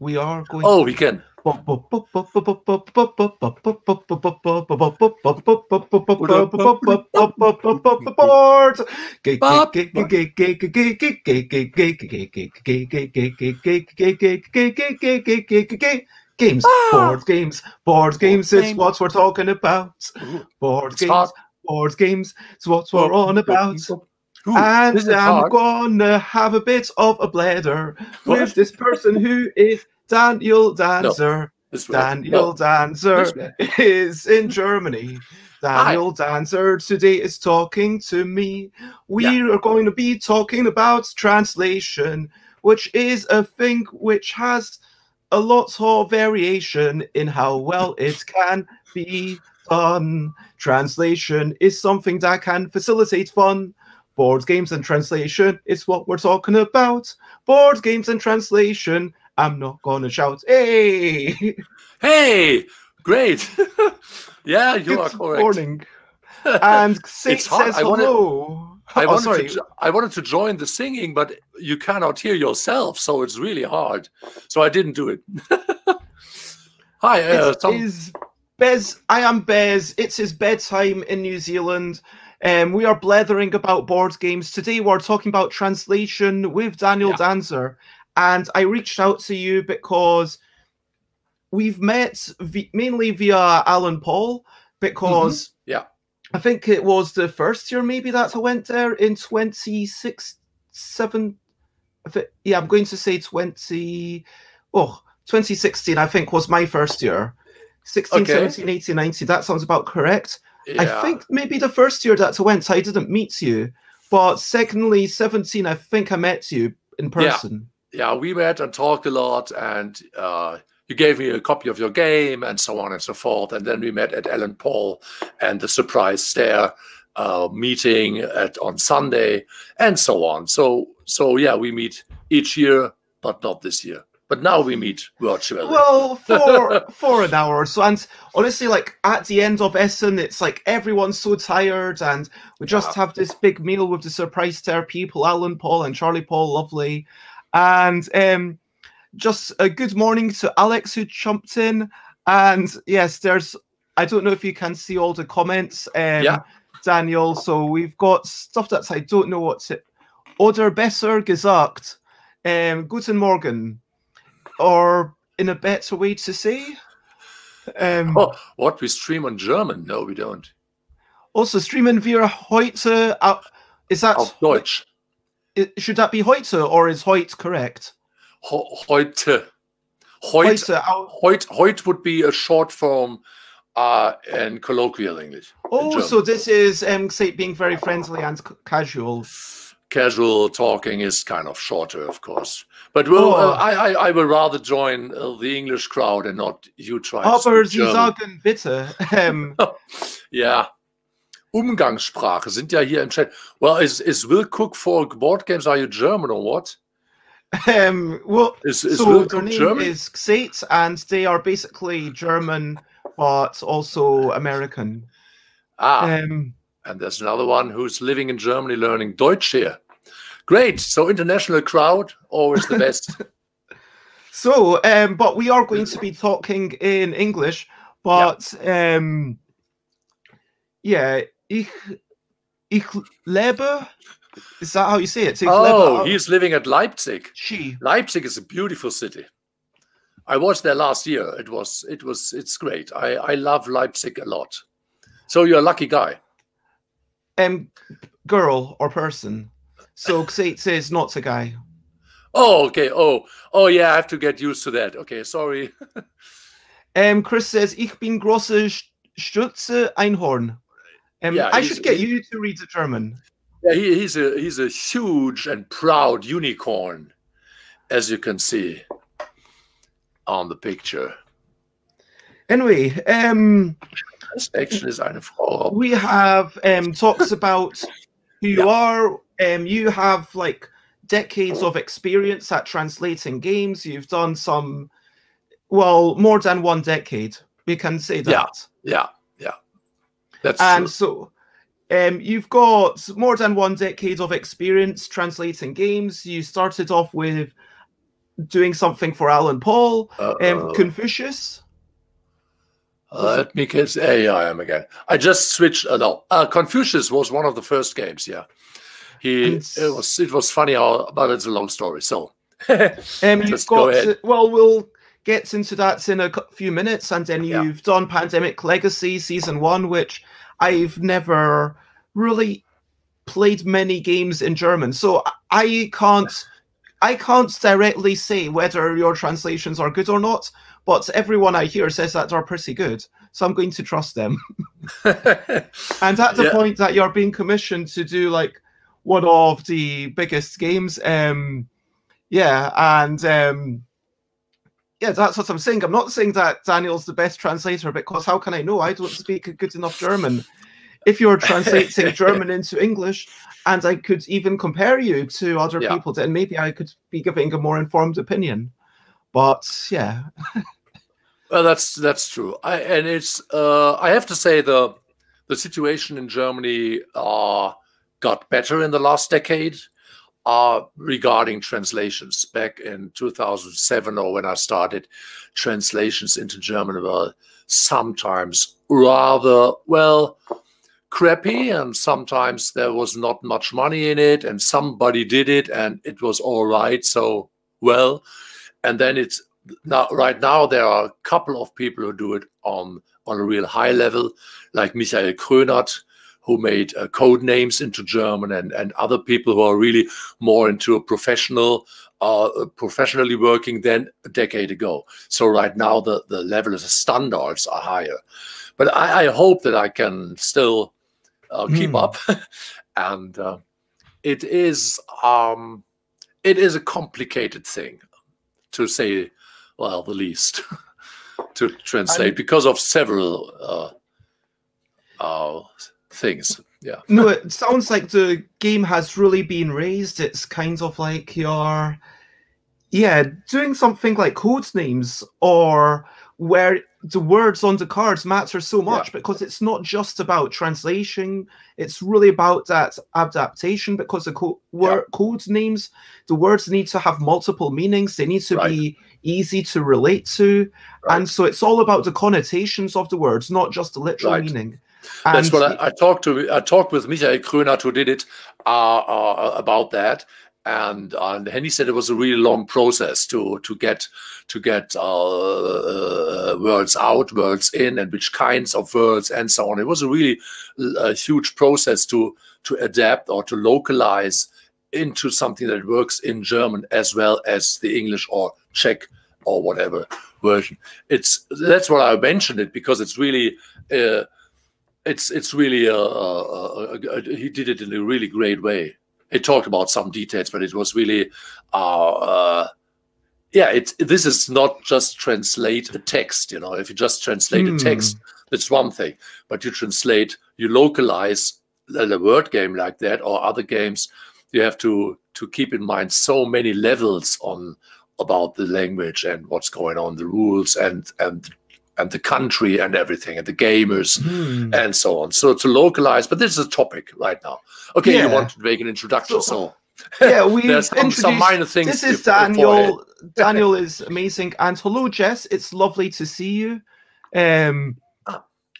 we are going. Oh, we can. Games, board games, board games is what we're talking about. Board games, board games is what we're on about. And I'm gonna have a bit of a bladder with this person who is Daniel Danzer. No, Daniel no. Danzer is in Germany. Daniel Danzer today is talking to me. We Yeah. are going to be talking about translation, which is a thing which has a lot of variation in how well it can be done. Translation is something that can facilitate fun. Board games and translation is what we're talking about. Board games and translation. I'm not gonna shout, hey! Hey, great. yeah, you are Good correct. morning. And It's hard. says I hello. I oh, wanted to I wanted to join the singing, but you cannot hear yourself, so it's really hard. So I didn't do it. Hi, uh, It Tom. is Bez. I am Bez. It's his bedtime in New Zealand. Um, we are blethering about board games. Today we're talking about translation with Daniel Yeah. Danzer. And I reached out to you because we've met v- mainly via Alan Paul, because Mm-hmm. Yeah. I think it was the first year maybe that I went there in 26, seven, yeah, I'm going to say 20, oh, 2016, I think was my first year. 16, Okay. 17, 18, 19, that sounds about correct. I think maybe the first year that I went, I didn't meet you. But secondly, 17, I think I met you in Yeah. person. yeah, we met and talked a lot, and uh, you gave me a copy of your game, and so on and so forth. And then we met at Alan Paul and the Surprised Stare uh, meeting at on Sunday, and so on. So, so yeah, we meet each year, but not this year. But now we meet virtually. Well, for for an hour or so, and honestly, like at the end of Essen, it's like everyone's so tired, and we just Yeah. have this big meal with the Surprised Stare people, Alan Paul and Charlie Paul, lovely, and um, just a good morning to Alex who jumped in, and yes, there's I don't know if you can see all the comments, um, Yeah. Daniel. So we've got stuff that I don't know what's it. Oder besser gesagt, um, guten Morgen or in a better way to say. Um, Oh, what we stream on German? No, we don't. Also, streamen wir heute. Uh, is that Auf Deutsch. i- should that be heute or is heute correct? Ho- Heute. Heute. Heute. au- Heut, heut would be a short form uh, in colloquial English. Oh, German. so this is um, say being very friendly and c- casual. Casual talking is kind of shorter, of course. But well, Oh. uh, I, I I will rather join uh, the English crowd and not you try to Aber Sie sagen bitte. Um, Ja. Umgangssprache sind ja hier im Chat. Well, is is Will Cook for board games? Are you German or what? um, well, Is is so Will their Cook name German? is Xate, and they are basically German, but also American. ah, Um, and there's another one who's living in Germany learning Deutsch here. Great. So international crowd, always the best. So, um, but we are going to be talking in English, but um, yeah, ich, ich lebe. Is that how you say it? Ich oh, lebe, he's living at Leipzig. she. Leipzig is a beautiful city. I was there last year. It was it was it's great. I I love Leipzig a lot. So you're a lucky guy. Um, girl or person. So Xate says not a guy. Oh, okay. Oh, oh yeah. I have to get used to that. Okay, sorry. Um, Chris says ich bin große Stutze Einhorn. Um, Yeah, I should get you to read the German. Yeah, he, he's a he's a huge and proud unicorn, as you can see on the picture. Anyway, um, ist eine Frau. we have um talks about who you are. Um, you have like decades of experience at translating games. You've done some, well, more than one decade. We can say that. Yeah. Yeah, yeah. That's And true. so, um, you've got more than one decade of experience translating games. You started off with doing something for Alan Paul, um. Confucius. Let me guess. Hey, I am again. I just switched. Uh, no, uh, Confucius was one of the first games. Yeah, he. It was. It was funny, how, but it's a long story. So, Um, you've got ahead. well, we'll get into that in a few minutes, and then you've done Pandemic Legacy season one, which I've never really played many games in German, so I can't, I can't directly say whether your translations are good or not. But everyone I hear says that they're pretty good, so I'm going to trust them. And at the Yeah. point that you're being commissioned to do like one of the biggest games, um, yeah, and um, yeah, that's what I'm saying. I'm not saying that Daniel's the best translator because how can I know? I don't speak good enough German. If you're translating German into English, and I could even compare you to other Yeah. people, then maybe I could be giving a more informed opinion. But yeah, Well, that's that's true. I and it's uh, I have to say the the situation in Germany uh, got better in the last decade uh, regarding translations. Back in 2007 or when I started, translations into German were sometimes rather well crappy and sometimes there was not much money in it and somebody did it and it was all right so well and then it's now right now there are a couple of people who do it on on a real high level like michael krönert who made uh, Codenames into german and and other people who are really more into a professional uh, professionally working than a decade ago. So right now the the level of the standards are higher. But i, I hope that i can still uh, keep Hmm. up. And uh, it is um it is a complicated thing to say well the least to translate And- because of several uh, uh, things yeah no, it sounds like the game has really been raised. It's kind of like you're, yeah, doing something like code names or where the words on the cards matter so much because it's not just about translation. It's really about that adaptation because the co- word, Codenames, the words need to have multiple meanings. They need to Right. be easy to relate to. Right. And so it's all about the connotations of the words, not just the literal Right. meaning. That's what I, I talked to. I talked with Michael Krönert, who did it, uh, uh, about that, and and he said it was a really long process to to get to get uh, uh, words out, words in, and which kinds of words, and so on. It was a really uh, huge process to to adapt or to localize into something that works in German as well as the English or Czech or whatever version. It's that's why I mentioned it because it's really. Uh, it's it's really uh, uh, he did it in a really great way. He talked about some details, but it was really, uh, uh, yeah. it, this is not just translate a text. You know, if you just translate Hmm. a text, that's one thing. But you translate, you localize a word game like that or other games. You have to to keep in mind so many levels on about the language and what's going on, the rules and and and the country and everything and the gamers Hmm. and so on. So to localize, but this is a topic right now. Okay, you Yeah. want to make an introduction, So- so, yeah, we there's some, some introduced minor things. This is Daniel. Daniel is amazing. And hello, Jess. It's lovely to see you. Um,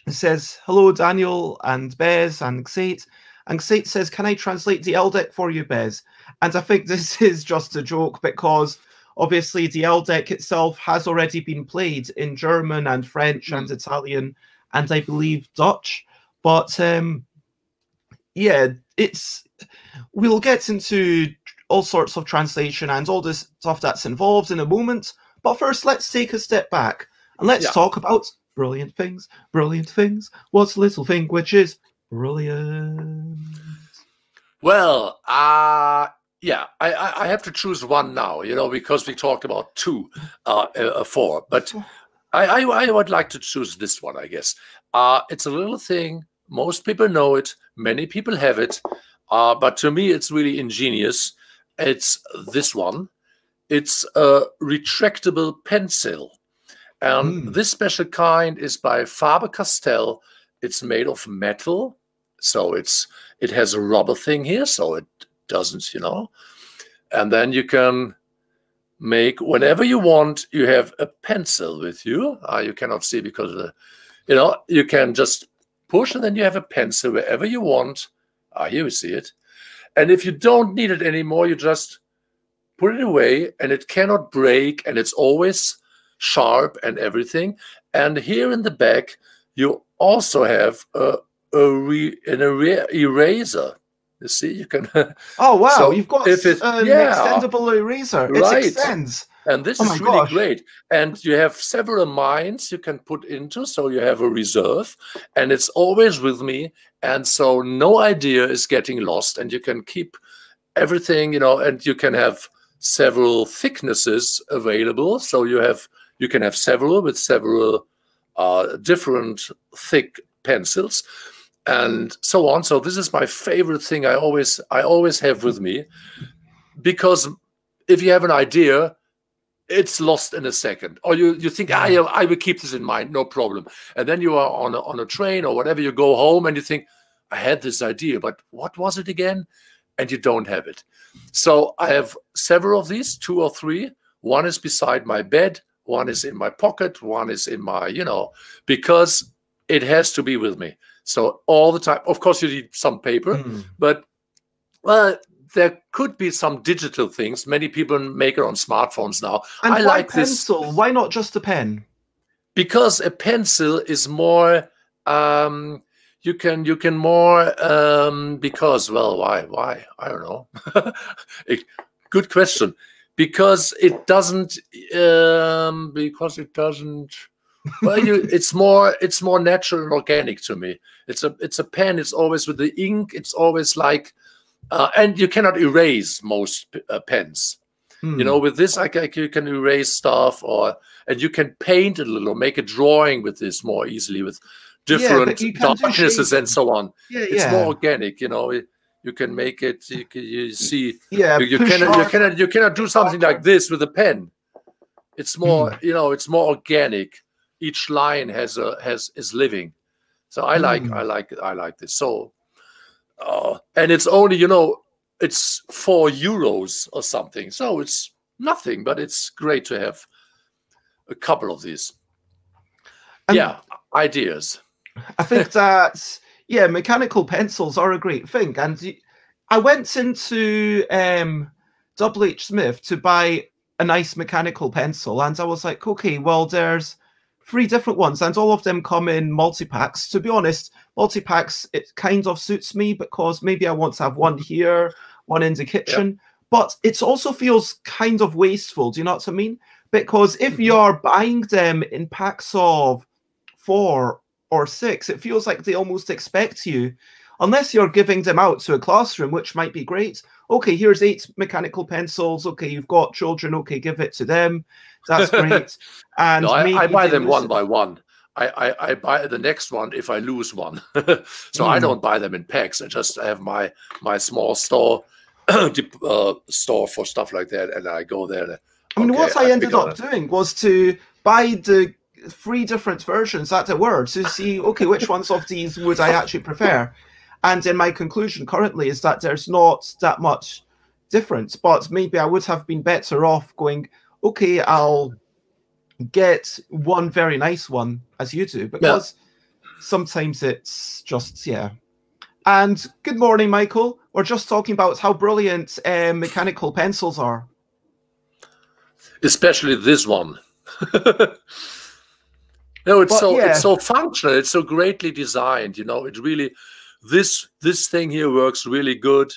it says hello, Daniel and Bez and Xate. And Xate says, "Can I translate the L deck for you, Bez?" And I think this is just a joke because obviously the L deck itself has already been played in German and French and Italian and I believe Dutch. But um, yeah, it's we'll get into all sorts of translation and all this stuff that's involved in a moment. But first, let's take a step back and let's Yeah. talk about brilliant things. Brilliant things. What's a little thing which is brilliant? Well, uh yeah, I, I I have to choose one now, you know, because we talked about two, uh, uh four, but I, I I would like to choose this one, I guess. Uh it's a little thing. Most people know it. Many people have it. Uh, but to me, it's really ingenious. It's this one. It's a retractable pencil. And Hmm. this special kind is by Faber Castell. It's made of metal, so it's it has a rubber thing here, so it doesn't, you know. And then you can make whenever you want. You have a pencil with you. Uh, you cannot see because the, you know, you can just push and then you have a pencil wherever you want. Ah, here we see it. And if you don't need it anymore, you just put it away and it cannot break and it's always sharp and everything. And here in the back, you also have a, a re, an eraser. You see, you can. Oh wow! So You've got if it, an yeah, extendable eraser. Right. It extends. And this oh is really gosh. great. And you have several mines you can put into, so you have a reserve, and it's always with me. And so no idea is getting lost, and you can keep everything, you know, and you can have several thicknesses available. So you have you can have several with several uh, different thick pencils and so on. So this is my favorite thing. I always I always have with me because if you have an idea, it's lost in a second. Or you you think ah, I I will keep this in mind, no problem. And then you are on a, on a train or whatever. You go home and you think I had this idea, but what was it again? And you don't have it. So I have several of these, two or three. One is beside my bed. One is in my pocket. One is in my, you know, because it has to be with me. So all the time, of course, you need some paper, mm. but well, there could be some digital things. Many people make it on smartphones now. And I why like pencil? This. Why not just a pen? Because a pencil is more. Um, you can you can more um, because well why why I don't know. Good question. Because it doesn't um, because it doesn't well, you, it's more it's more natural and organic to me. It's a it's a pen. It's always with the ink. It's always like, uh, and you cannot erase most uh, pens. Hmm. You know, with this, I can, you can erase stuff, or and you can paint a little, make a drawing with this more easily with different yeah, darknesses and so on. Yeah, it's yeah. more organic. You know, you can make it. You, can, you see. Yeah, you, you cannot. You cannot. You cannot do something like this with a pen. It's more. Hmm. You know, it's more organic each line has a has is living. So I like mm. I like I like this. So uh, and it's only you know it's four euros or something. So it's nothing, but it's great to have a couple of these. And yeah, ideas. I think that yeah, mechanical pencils are a great thing, and I went into um, WH Smith to buy a nice mechanical pencil, and I was like, okay, well, there's three different ones, and all of them come in multi packs. To be honest, multi packs it kind of suits me because maybe I want to have one here, one in the kitchen. But it also feels kind of wasteful. Do you know what I mean? Because if mm-hmm. you're buying them in packs of four or six, it feels like they almost expect you, unless you're giving them out to a classroom, which might be great. Okay, here's eight mechanical pencils. Okay, you've got children. Okay, give it to them. That's great. And no, I, I, buy them one by one. I, I, I, buy the next one if I lose one. so mm. I hmm. don't buy them in packs. I just have my my small store uh, store for stuff like that, and I go there. I mean, what I ended up doing was to buy the three different versions that there were to see, okay, which ones of these would I actually prefer? And in my conclusion currently is that there's not that much difference, but maybe I would have been better off going, okay, I'll get one very nice one as you do because yeah. sometimes it's just yeah. And good morning, Michael. We're just talking about how brilliant uh, mechanical pencils are. Especially this one. no, it's but, so yeah. it's so functional. It's so greatly designed. You know, it really this this thing here works really good.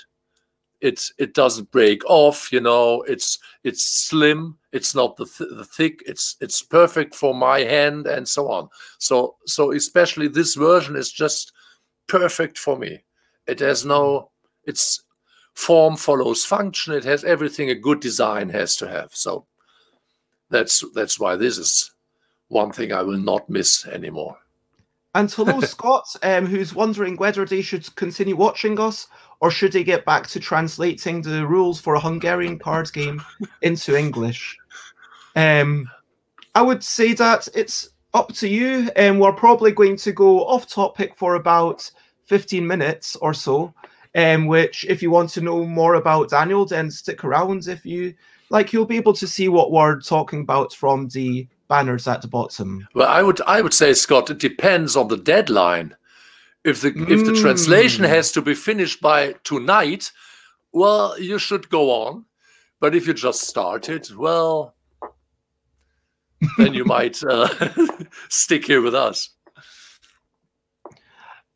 It's it doesn't break off you know it's it's slim. It's not the, th the thick. It's it's perfect for my hand and so on. So so especially this version is just perfect for me. It has no it's form follows function. It has everything a good design has to have. So that's that's why this is one thing i will not miss anymore and hello, Scott, um, who's wondering whether they should continue watching us or should they get back to translating the rules for a Hungarian card game into English. Um, I would say that it's up to you. And um, we're probably going to go off topic for about 15 minutes or so. Um, which, if you want to know more about Daniel, then stick around if you like you'll be able to see what we're talking about from the banners at the bottom. Well, I would I would say, Scott, it depends on the deadline. If the mm. if the translation hmm. has to be finished by tonight, well, you should go on. But if you just started, well, then you might uh, stick here with us.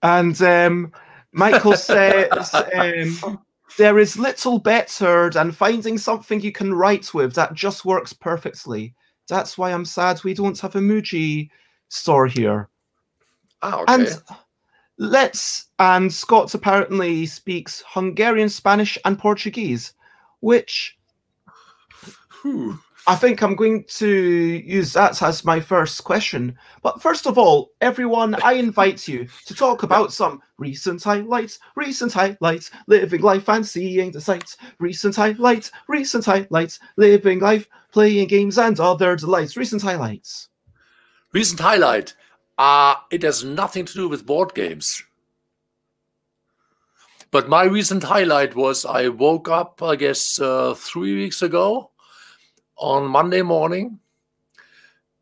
And um, Michael says um, there is little better than finding something you can write with that just works perfectly. That's why I'm sad we don't have a Muji store here. Oh, okay. And let's and Scott apparently speaks Hungarian, Spanish, and Portuguese, which Whew. I think I'm going to use that as my first question. But first of all, everyone, I invite you to talk about some recent highlights, recent highlights, living life and seeing the sights, recent highlights, recent highlights, living life, playing games and other delights, recent highlights. Recent highlight. Uh, it has nothing to do with board games. But my recent highlight was I woke up, I guess, uh, three weeks ago on Monday morning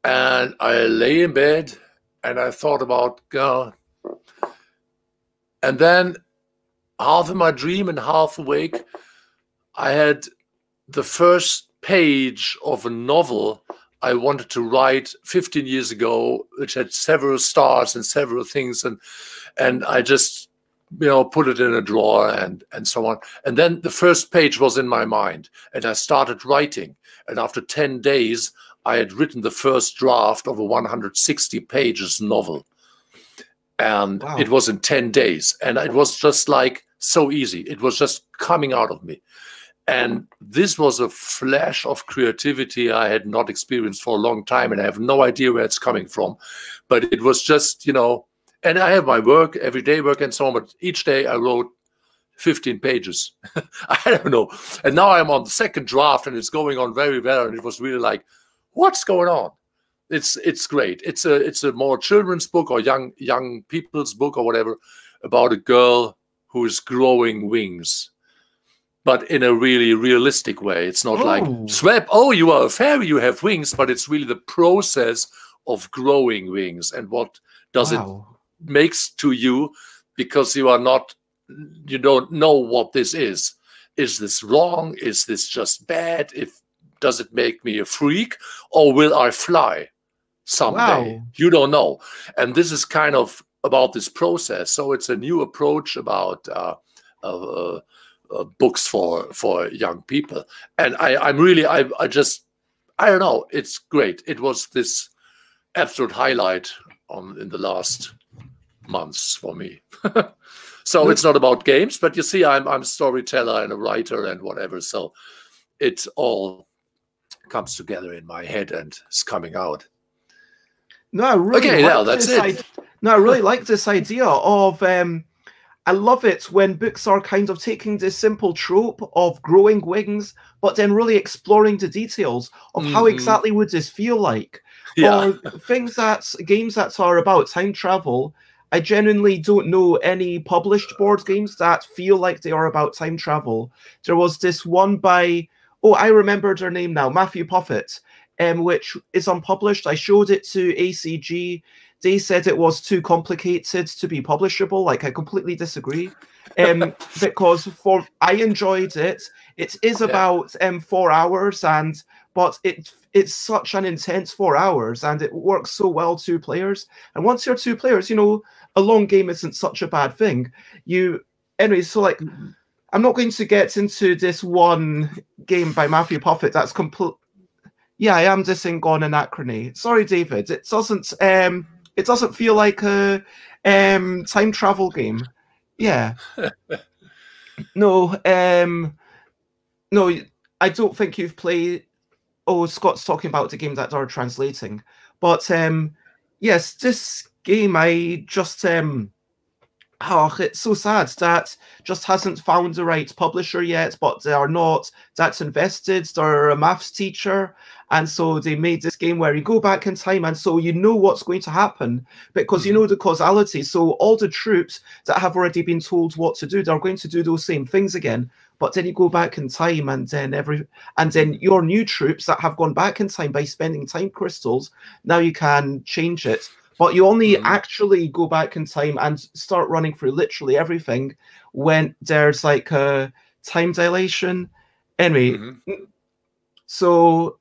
and I lay in bed and I thought about God. And then half in my dream and half awake, I had the first page of a novel I wanted to write 15 years ago, which had several stars and several things, and and I just you know put it in a drawer and and so on. And then the first page was in my mind, and I started writing. And after 10 days, I had written the first draft of a 160 pages novel. And wow. it was in 10 days. And it was just like so easy. It was just coming out of me. And this was a flash of creativity I had not experienced for a long time. And I have no idea where it's coming from. But it was just, you know, and I have my work, everyday work and so on. But each day I wrote 15 pages. I don't know. And now I'm on the second draft and it's going on very well. And it was really like, what's going on? It's it's great. It's a it's a more children's book or young young people's book or whatever about a girl who is growing wings. But in a really realistic way. It's not oh. like swap, oh, you are a fairy, you have wings, but it's really the process of growing wings and what does wow. it makes to you because you are not you don't know what this is. Is this wrong? Is this just bad? If does it make me a freak, or will I fly someday? Wow. You don't know. And this is kind of about this process. So it's a new approach about uh, uh, uh, books for for young people. And I, I'm really, I, I just, I don't know. It's great. It was this absolute highlight on in the last months for me. So it's not about games, but you see, I'm I'm a storyteller and a writer and whatever. So it all comes together in my head and is coming out. No, I really okay, like that's it. I- no, I really like this idea of. Um, I love it when books are kind of taking this simple trope of growing wings, but then really exploring the details of mm-hmm. how exactly would this feel like. Yeah. Or things that games that are about time travel I genuinely don't know any published board games that feel like they are about time travel. There was this one by, oh, I remember their name now, Matthew Puffett, um, which is unpublished. I showed it to ACG. They said it was too complicated to be publishable. Like I completely disagree, um, because for I enjoyed it. It is about um four hours, and but it it's such an intense four hours, and it works so well two players. And once you're two players, you know a long game isn't such a bad thing. You anyway, so like. I'm not going to get into this one game by Matthew Puffett that's complete. Yeah, I am dissing on Anachrony. Sorry, David. It doesn't um it doesn't feel like a um time travel game. Yeah. no, um no, I don't think you've played oh Scott's talking about the game that they're translating. But um yes, this game. I just um oh, it's so sad that just hasn't found the right publisher yet, but they are not that's invested. They're a maths teacher, and so they made this game where you go back in time, and so you know what's going to happen because you mm-hmm. know the causality. So all the troops that have already been told what to do, they're going to do those same things again. But then you go back in time and then every and then your new troops that have gone back in time by spending time crystals now you can change it but you only Mhm. actually go back in time and start running through literally everything when there's like a time dilation anyway Mhm. so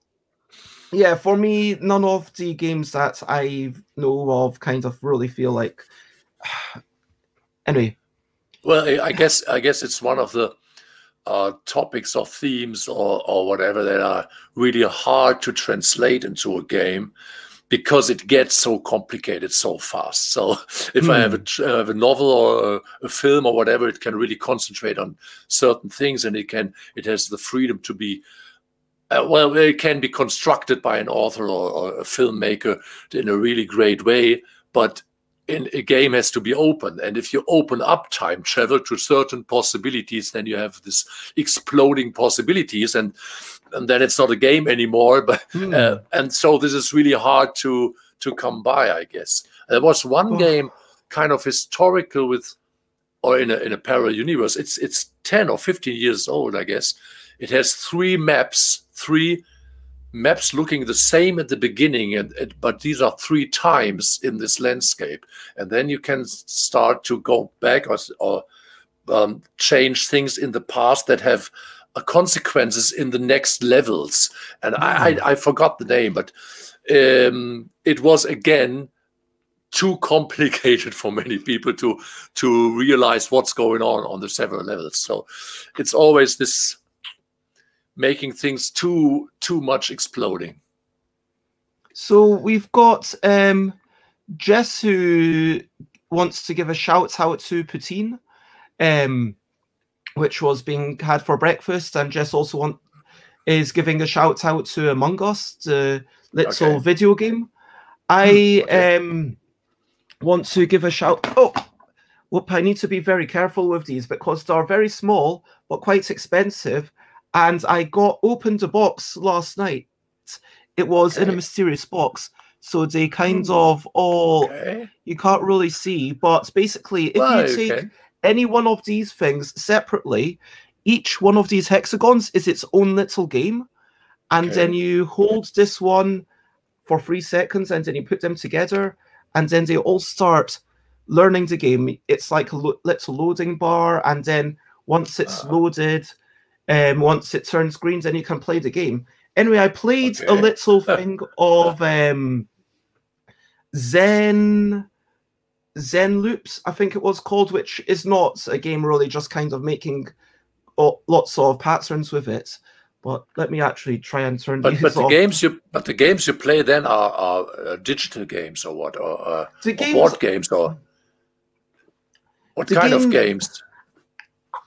yeah for me none of the games that i know of kind of really feel like anyway Well, I guess I guess it's one of the uh, topics or themes or or whatever that are really hard to translate into a game because it gets so complicated so fast. So if I have a, tr- have a novel or a, a film or whatever, it can really concentrate on certain things, and it can it has the freedom to be. Uh, well, it can be constructed by an author or, or a filmmaker in a really great way, but in a game has to be open. And if you open up time travel to certain possibilities then you have this exploding possibilities. And and then it's not a game anymore but hmm, uh, and so this is really hard to to come by i guess. There was one Oh. game kind of historical with or in a, in a parallel universe. It's it's 10 or 15 years old i guess. It has three maps three maps looking the same at the beginning and, and- but these are three times in this landscape. And then you can start to go back or, or um, change things in the past that have uh, consequences in the next levels. And I, I, I forgot the name but um, it was again too complicated for many people to to realize what's going on on the several levels. So it's always this making things too too much exploding So we've got um, Jess who wants to give a shout out to poutine, um, which was being had for breakfast, and Jess also want is giving a shout out to Among Us, the little Okay. video game. I okay. um, want to give a shout. Oh, whoop! I need to be very careful with these because they're very small but quite expensive. And I got opened a box last night. It was in a mysterious box, so they kind Hmm. of all okay you can't really see. But basically, if you take okay. any one of these things separately, each one of these hexagons is its own little game, and then you hold this one for three seconds, and then you put them together, and then they all start learning the game. It's like a lo- little loading bar, and then once it's Ah. loaded, um, once it turns green, then you can play the game. Anyway, I played a little thing of um, Zen Zen Loops, I think it was called, which is not a game really, just kind of making lots of patterns with it. But let me actually try and turn but these but the off. games you but the games you play then are, are uh, digital games or what or, uh, the or games, board games or what kind of games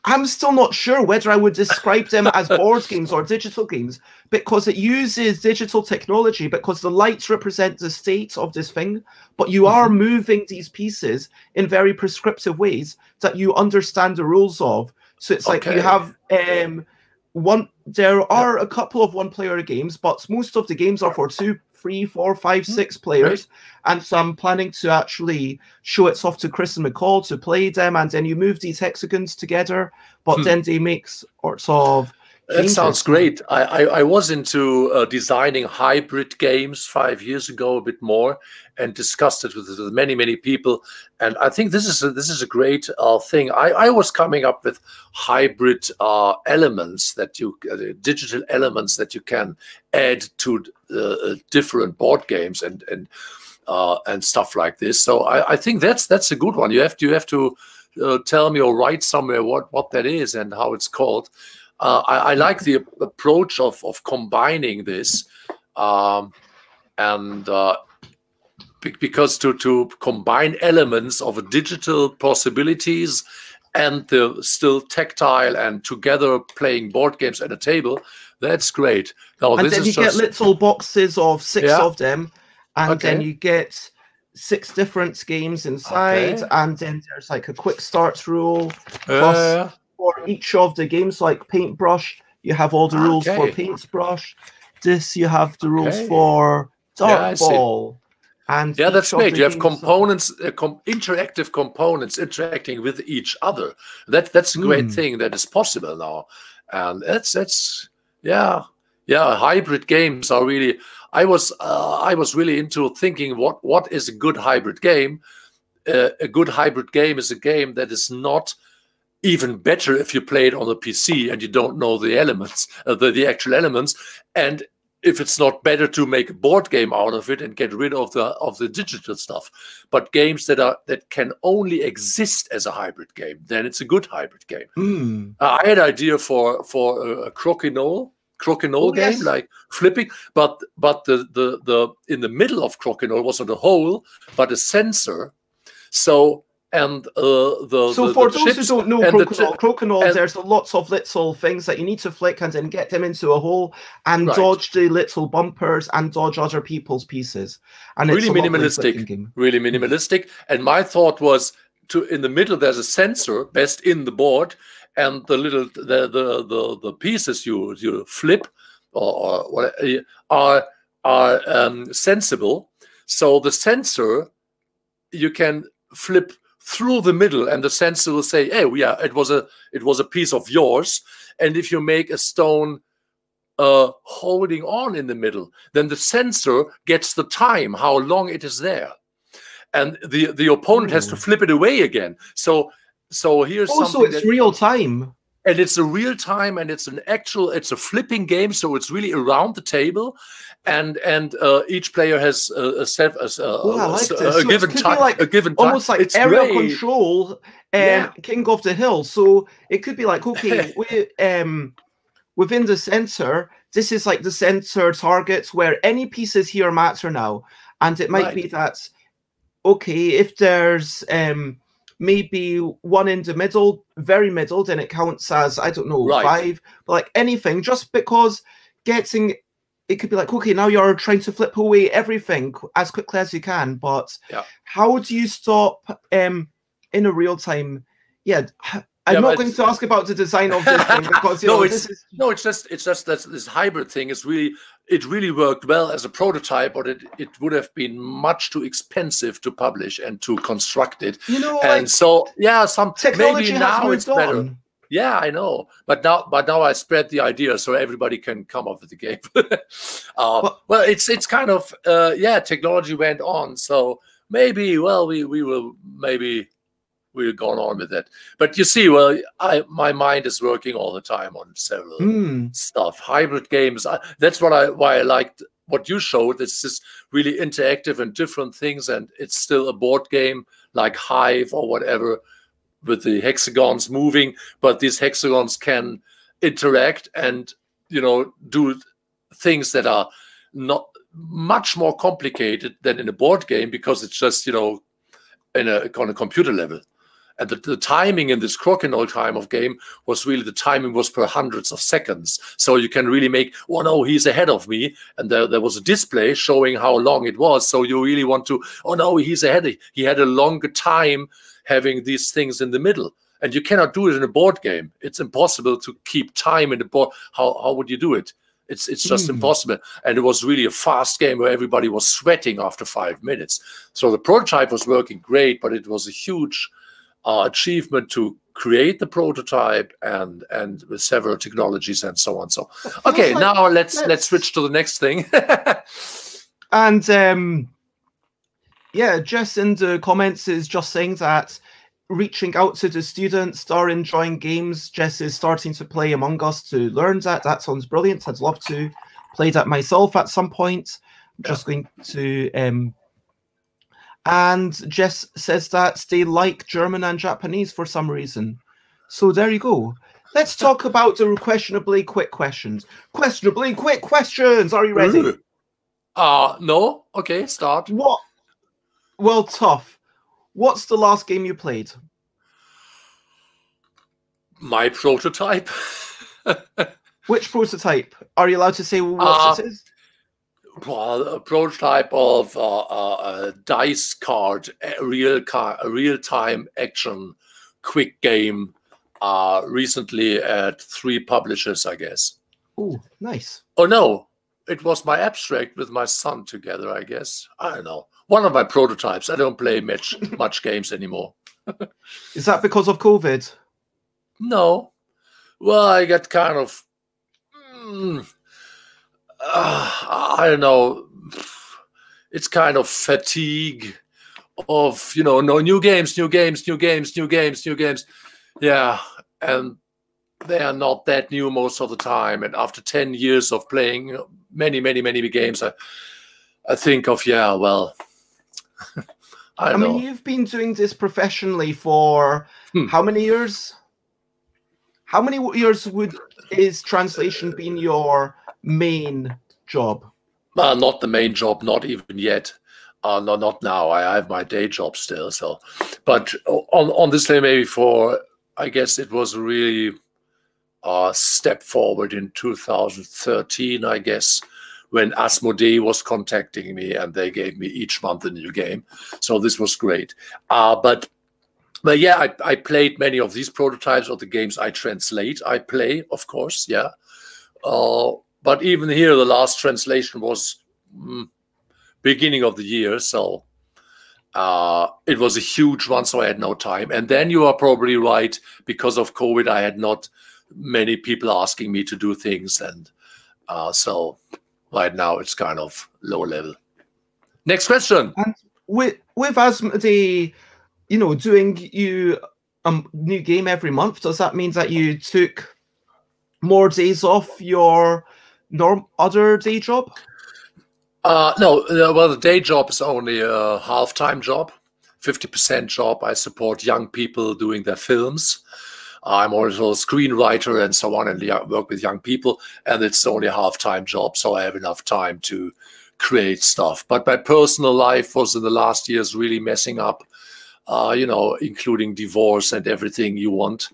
I'm still not sure whether I would describe them as board games or digital games because it uses digital technology because the lights represent the state of this thing, but you are Mm-hmm. moving these pieces in very prescriptive ways that you understand the rules of. So it's like you have um one there are a couple of one player games, but most of the games are for two, three, four, five, Mm-hmm. six players. And so I'm planning to actually show it off to Chris and McCall to play them, and then you move these hexagons together, but Hmm. then they make sorts of That sounds great. I, I, I was into uh, designing hybrid games five years ago, a bit more, and discussed it with, with many, many people. And I think this is a, this is a great uh, thing. I, I was coming up with hybrid uh, elements that you, uh, digital elements that you can add to uh, uh, different board games and and uh, and stuff like this. So I, I think that's that's a good one. You have to you have to uh, tell me or write somewhere what what that is and how it's called. Uh, I, I like the approach of of combining this, um, and uh, because to to combine elements of digital possibilities and the still tactile and together playing board games at a table, that's great. Now and then you just get little boxes of six Yeah. of them, and then you get six different games inside, Okay. and then there's like a quick start rule Uh, for each of the games, like paintbrush. You have all the rules for paintbrush. This you have the rules Okay. for Yeah, I And yeah, that's great. You have components, uh, com- interactive components interacting with each other. That that's a great Mm. thing that is possible now, and that's that's yeah yeah. Hybrid games are really. I was uh, I was really into thinking what what is a good hybrid game. Uh, a good hybrid game is a game that is not even better if you play it on the PC and you don't know the elements, uh, the, the actual elements, and if it's not better to make a board game out of it and get rid of the of the digital stuff but games that are that can only exist as a hybrid game then it's a good hybrid game Mm. uh, i had an idea for for a, a crokinole crokinole Oh, game yes. like flipping but but the the the in the middle of crokinole was not a hole but a sensor so and uh, the So the, for the those who don't know crokinole, crokinole, there's lots of little things that you need to flick and then get them into a hole and Right. dodge the little bumpers and dodge other people's pieces. And it's Really minimalistic. really minimalistic. And my thought was to in the middle there's a sensor best in the board, and the little the the the, the pieces you you flip or, or what are are um, sensible. So the sensor you can flip through the middle, and the sensor will say, "Hey, yeah, it was a it was a piece of yours." And if you make a stone uh, holding on in the middle, then the sensor gets the time, how long it is there. And the, the opponent has to flip it away again. So so here's Also, something it's that- real time. And it's a real time and it's an actual it's a flipping game so it's really around the table and and uh, each player has a, a set a, a, Oh, a- like a- a So given time like a given time Almost like it's area great. control, and Yeah. King of the Hill. So it could be like, okay, we, um, within the center this is like the center targets where any pieces here matter now. And it might be that, okay, if there's um, maybe one in the middle, very middle, then it counts as, I don't know, Right. five, but like anything, just because getting it could be like, okay, now you're trying to flip away everything as quickly as you can, but Yeah. how do you stop um in a real time? Yeah, I'm Yeah, not going to ask about the design of this thing because you No, know it's- this is No, it's just it's just that this hybrid thing is really it really worked well as a prototype, but it it would have been much too expensive to publish and to construct it. you know And like so yeah, some technology maybe now it's moved better. Yeah, I know, but now, but now I spread the idea so everybody can come up with the game. uh, Well- well, it's it's kind of uh, yeah, technology went on, so maybe well we we will maybe we'll go on with it. But you see, well, I my mind is working all the time on several Hmm. stuff. Hybrid games. I, that's what I why I liked what you showed. It's just really interactive and different things, and it's still a board game like Hive or whatever with the hexagons moving, but these hexagons can interact and you know do things that are not much more complicated than in a board game because it's just you know in a on a computer level and the, the timing in this crokinole time of game was really the timing was per hundreds of seconds. So you can really make oh no he's ahead of me. And there, there was a display showing how long it was. So you really want to oh no he's ahead. He had a longer time having these things in the middle. And you cannot do it in a board game. It's impossible to keep time in the board. How, how would you do it? It's it's just Hmm. impossible. And it was really a fast game where everybody was sweating after five minutes. So the prototype was working great but it was a huge uh, achievement to create the prototype and and with several technologies and so on so okay like- now let's let's let's- switch to the next thing And um yeah, Jess in the comments is just saying that reaching out to the students are enjoying games. Jess is starting to play Among Us to learn that. That sounds brilliant. I'd love to play that myself at some point. I'm just going to um and Jess says that they like German and Japanese for some reason. So there you go. Let's talk about the questionably quick questions. Questionably quick questions. Are you ready? uh no okay start What? Well, tough. What's the last game you played? my prototype Which prototype? Are you allowed to say what Uh, it is? Prototype of uh, uh, a dice card, a real car, real time action, quick game. Uh, recently at three publishers, I guess. Oh, nice. Oh no, it was my abstract with my son together. I guess I don't know. One of my prototypes. I don't play much much games anymore. Is that because of COVID? No. Well, I get kind of. Mm, uh, I don't know. It's kind of fatigue of you know no new games, new games, new games, new games, new games. Yeah, and they are not that new most of the time. And after ten years of playing many, many, many games, I, I think of yeah, well, I, I mean, you've been doing this professionally for hmm. how many years? How many years would is translation been your main job? Not the main job, not even yet. Uh, no, not now. I, have my day job still. So, but on on this day, maybe for I guess it was a really a step forward in 2013. I guess when Asmodee was contacting me and they gave me each month a new game. So this was great. Uh, but but yeah, I, I played many of these prototypes of the games I translate. I play, of course, yeah. Uh, but even here, the last translation was mm, beginning of the year, so uh, it was a huge one. So I had no time. And then you are probably right because of COVID, I had not many people asking me to do things, and uh, so right now it's kind of low level. Next question. And with with Asmodee, you know, doing you a new game every month, does that mean that you took more days off your norm other day job? Uh, no, uh, well, the day job is only a half-time job, 50% job. I support young people doing their films. I'm also a screenwriter and so on, and work with young people. And it's only a half-time job, so I have enough time to create stuff. But my personal life was in the last years really messing up. Uh, you know, including divorce and everything you want.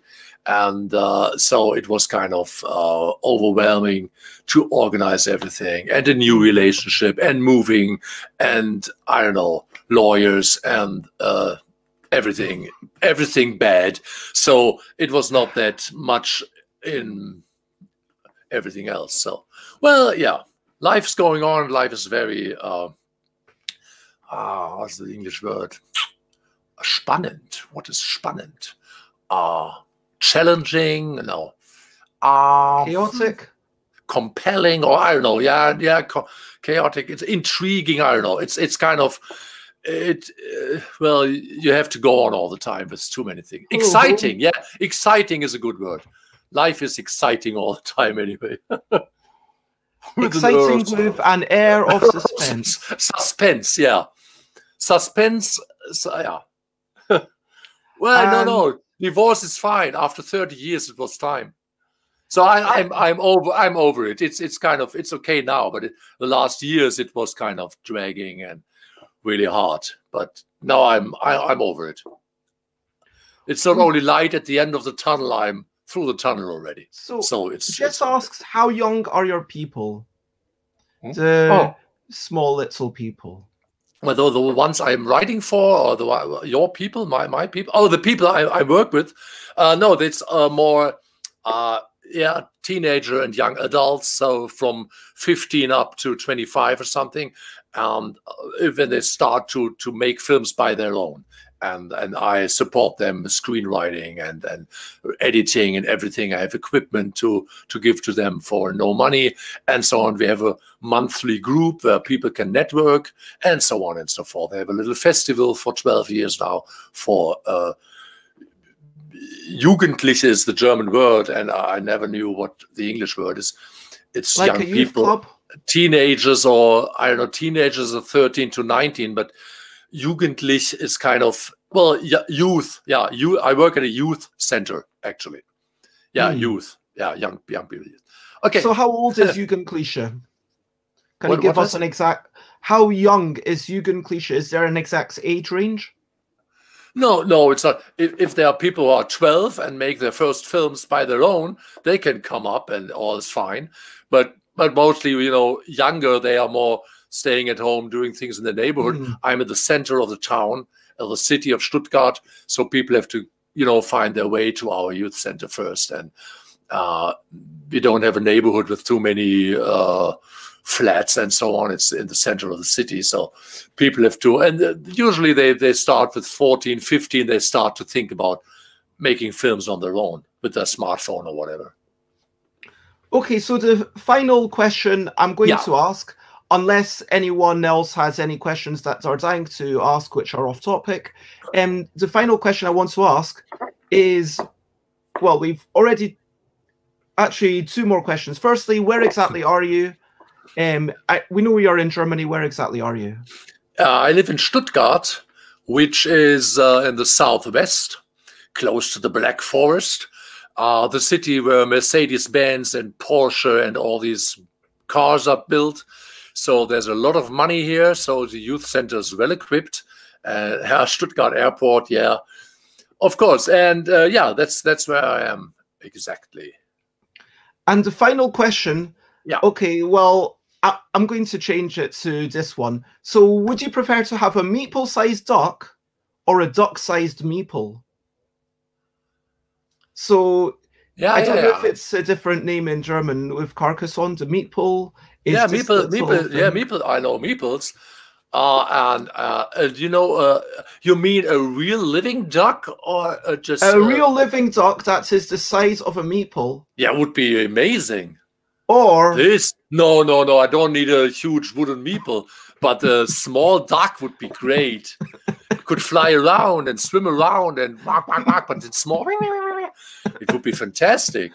And uh, so it was kind of uh, overwhelming to organize everything and a new relationship and moving and I don't know, lawyers and uh, everything, everything bad. So it was not that much in everything else. So, well, yeah, life's going on. Life is very, uh, ah, what's the English word? Spannend. What is spannend? Uh, challenging, no. Uh, chaotic? Compelling, or I don't know. Yeah, yeah, chaotic. It's intriguing. I don't know. It's it's kind of it uh, well you have to go on all the time there's too many things exciting yeah exciting is a good word life is exciting all the time anyway exciting with an air of suspense suspense yeah suspense yeah well no no divorce is fine after 30 years it was time so I, am I'm, I'm over I'm over it. It's it's kind of it's okay now, but it, the last years it was kind of dragging and really hard. But now I'm I, am i am over it. It's not hmm. only light at the end of the tunnel. I'm through the tunnel already. So, so it's just it's, asks how young are your people? Hmm? The oh. small little people. Whether the ones I'm writing for or the your people, my my people. Oh, the people I, I work with. Uh, no, it's uh, more. Uh, yeah, teenager and young adults. So from 15 up to 25 or something um, when they start to to make films by their own. And, and I support them screenwriting and, and editing and everything. I have equipment to to give to them for no money and so on. We have a monthly group where people can network and so on and so forth. They have a little festival for 12 years now for uh, Jugendliche is the German word, and I never knew what the English word is. It's like young people. Club? teenagers or I don't know, teenagers of 13 to 19, but Jugendlich is kind of, well, yeah, youth. Yeah, you. I work at a youth center, actually. Yeah, mm. youth. Yeah, young, young people. Okay. So how old is Jugendliche? Can what, you give us an exact, how young is Jugendliche? Is there an exact age range? No, no, it's not. If, if there are people who are 12 and make their first films by their own, they can come up and all is fine. But but mostly, you know, younger, they are more staying at home, doing things in the neighborhood. Mm. I'm at the center of the town, of the city of Stuttgart, so people have to, you know, find their way to our youth center first. And uh, we don't have a neighborhood with too many uh, flats and so on. It's in the center of the city. So people have to, and uh, usually they, they start with 14, 15, they start to think about making films on their own with their smartphone or whatever. Okay, so the final question I'm going yeah. to ask, unless anyone else has any questions that are dying to ask, which are off topic, um, the final question I want to ask is, well, we've already actually two more questions. Firstly, where exactly are you? Um, I, we know you're in Germany. Where exactly are you? Uh, I live in Stuttgart, which is uh, in the southwest, close to the Black Forest, uh, the city where Mercedes Benz and Porsche and all these cars are built. So there's a lot of money here. So the youth center is well equipped. Uh, Stuttgart Airport, yeah, of course, and uh, yeah, that's that's where I am exactly. And the final question. Yeah. Okay. Well, I, am going to change it to this one. So, would you prefer to have a meeple-sized duck or a duck-sized meeple? So, yeah, I don't yeah, know yeah. if it's a different name in German with Carcassonne. The meatball. Yeah, meeple, meeple. Yeah, meeple. I know meeples. Uh, and uh, uh, you know, uh, you mean a real living duck or uh, just a real living duck that is the size of a meeple? Yeah, would be amazing. Or this? No, no, no. I don't need a huge wooden meeple, but a small duck would be great. Could fly around and swim around and bark, bark, bark, but it's small. It would be fantastic.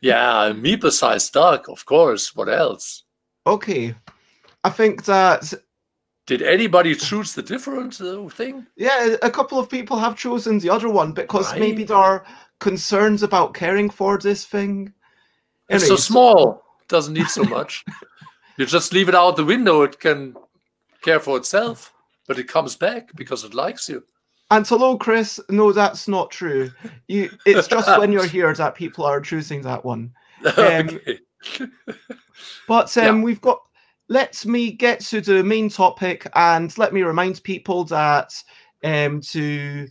Yeah, a meeple-sized duck, of course. What else? Okay, I think that did anybody choose the different uh, thing? Yeah, a couple of people have chosen the other one because right. maybe there are concerns about caring for this thing. It's so small, doesn't need so much. you just leave it out the window, it can care for itself, but it comes back because it likes you. And hello, Chris. No, that's not true. You, it's just when you're here that people are choosing that one. Um, but um, yeah. we've got let me get to the main topic and let me remind people that um, to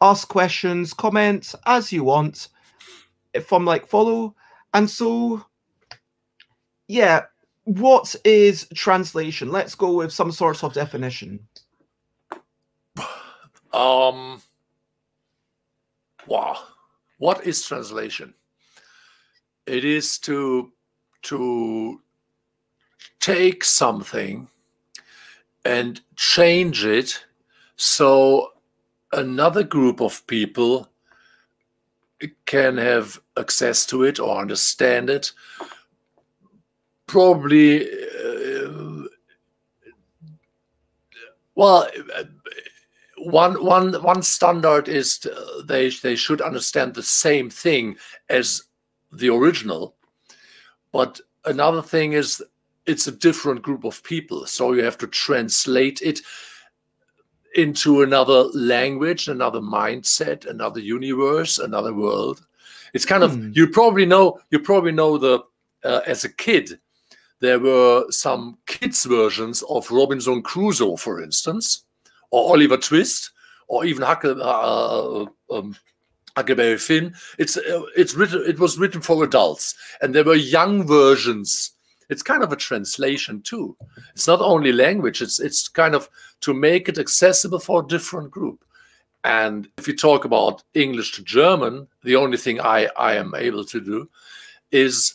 ask questions, comment as you want if from like follow. And so, yeah, what is translation? Let's go with some sort of definition. Um, wow. What is translation? It is to to take something and change it so another group of people can have access to it or understand it probably uh, well one one one standard is they they should understand the same thing as the original but another thing is it's a different group of people. So you have to translate it into another language, another mindset, another universe, another world. It's kind of hmm. you probably know you probably know the uh, as a kid there were some kids versions of Robinson Crusoe, for instance, or Oliver Twist, or even Huckle, uh, uh um, Huckleberry Finn. It's uh, it's written. It was written for adults, and there were young versions it's kind of a translation too. It's not only language, it's it's kind of to make it accessible for a different group. And if you talk about English to German, the only thing I, I am able to do is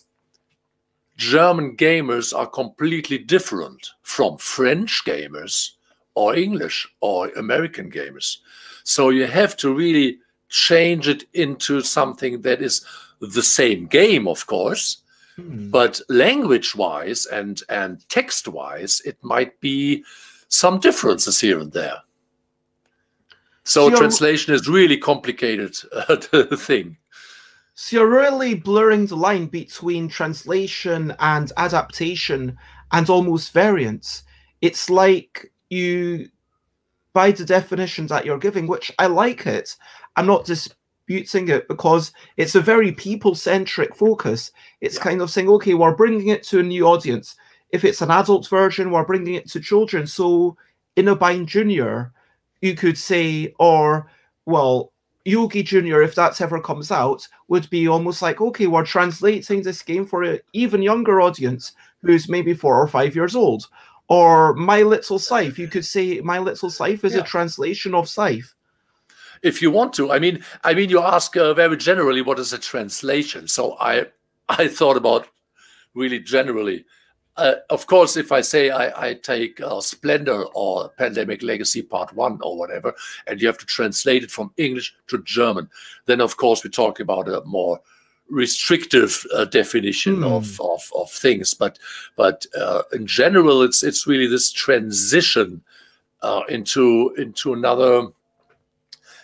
German gamers are completely different from French gamers or English or American gamers. So you have to really change it into something that is the same game, of course, Hmm. But language wise and, and text wise, it might be some differences here and there. So, so translation is really complicated uh, thing. So you're really blurring the line between translation and adaptation and almost variance. It's like you, by the definitions that you're giving, which I like it. I'm not disputing it because it's a very people centric focus. It's yeah. kind of saying, okay, we're bringing it to a new audience. If it's an adult version, we're bringing it to children. So in a Bind Junior, you could say, or well, Yogi Jr., if that's ever comes out, would be almost like, okay, we're translating this game for an even younger audience who's maybe four or five years old. Or My Little Scythe, you could say My Little Scythe is yeah. a translation of Scythe. If you want to, I mean, I mean, you ask uh, very generally what is a translation. So I, I thought about really generally uh, of course, if I say I, I take uh, Splendor or Pandemic Legacy Part 1 or whatever, and you have to translate it from English to German, then of course we talk about a more restrictive uh, definition mm. of, of, of things. But but uh, in general, it's it's really this transition uh, into into another.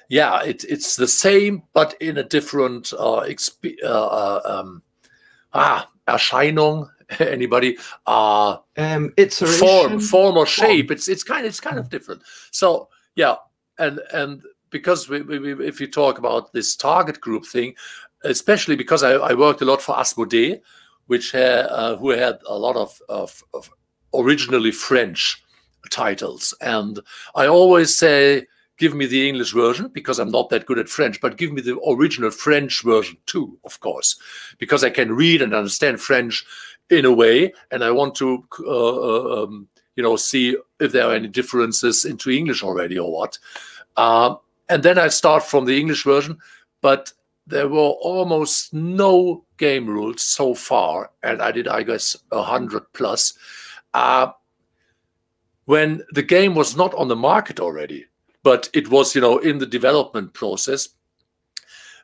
Yeah, it, it's the same, but in a different uh, um, ah Erscheinung anybody uh um it's a form form or shape it's it's kind of it's kind of different so yeah and and because we, we, if you talk about this target group thing especially because i, I worked a lot for asmodee which uh, who had a lot of, of, of originally french titles and i always say give me the English version because I'm not that good at French, but give me the original French version too, of course, because I can read and understand French in a way, and I want to, uh, uh, um, you know, see if there are any differences into English already or what. Uh, and then I start from the English version, but there were almost no game rules so far, and I did, I guess, a hundred plus. Uh, when the game was not on the market already, but it was, you know, in the development process,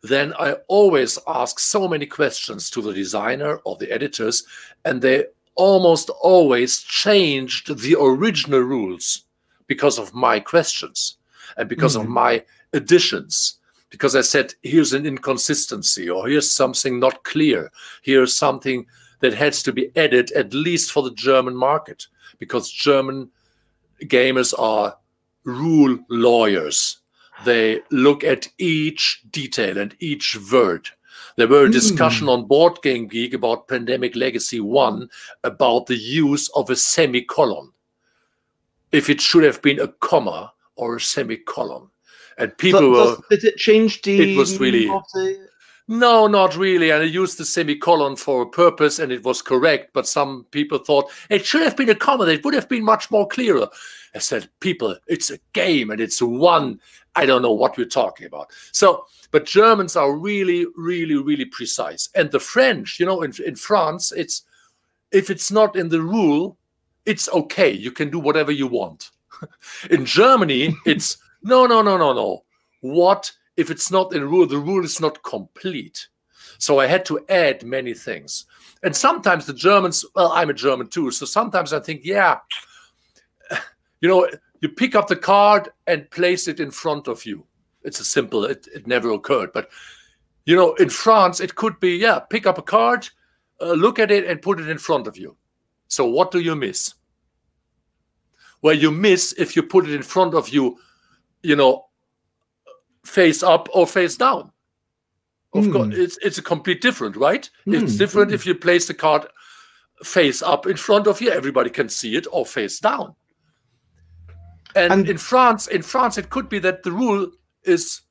then I always ask so many questions to the designer or the editors, and they almost always changed the original rules because of my questions and because mm. of my additions. Because I said, here's an inconsistency, or here's something not clear, here's something that has to be added, at least for the German market, because German gamers are rule lawyers they look at each detail and each word. There were a discussion mm. on Board Game Geek about Pandemic Legacy 1 about the use of a semicolon. If it should have been a comma or a semicolon. And people were. Did it change the. It was really. The... No, not really. And I used the semicolon for a purpose and it was correct. But some people thought it should have been a comma. It would have been much more clearer. I said, people, it's a game and it's one I don't know what we're talking about. So, but Germans are really, really, really precise. And the French, you know, in, in France, it's if it's not in the rule, it's okay. You can do whatever you want. in Germany, it's no, no, no, no, no. What if it's not in rule? The rule is not complete. So I had to add many things. And sometimes the Germans, well, I'm a German too. So sometimes I think, yeah, you know, you pick up the card and place it in front of you. It's a simple, it, it never occurred. But, you know, in France, it could be, yeah, pick up a card, uh, look at it, and put it in front of you. So what do you miss? Well, you miss if you put it in front of you, you know, face up or face down. Of mm. course, it's it's a complete different, right? Mm. It's different mm. if you place the card face up in front of you, everybody can see it, or face down. And, and in France, in France, it could be that the rule is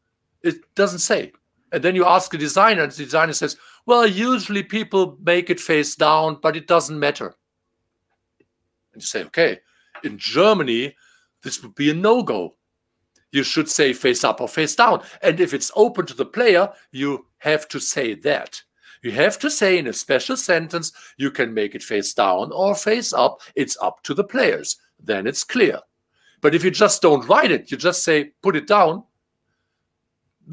it doesn't say. And then you ask the designer, and the designer says, "Well, usually people make it face down, but it doesn't matter." And you say, "Okay, in Germany, this would be a no-go. You should say face up or face down. And if it's open to the player, you have to say that." You have to say in a special sentence, you can make it face down or face up. It's up to the players. Then it's clear. But if you just don't write it, you just say put it down.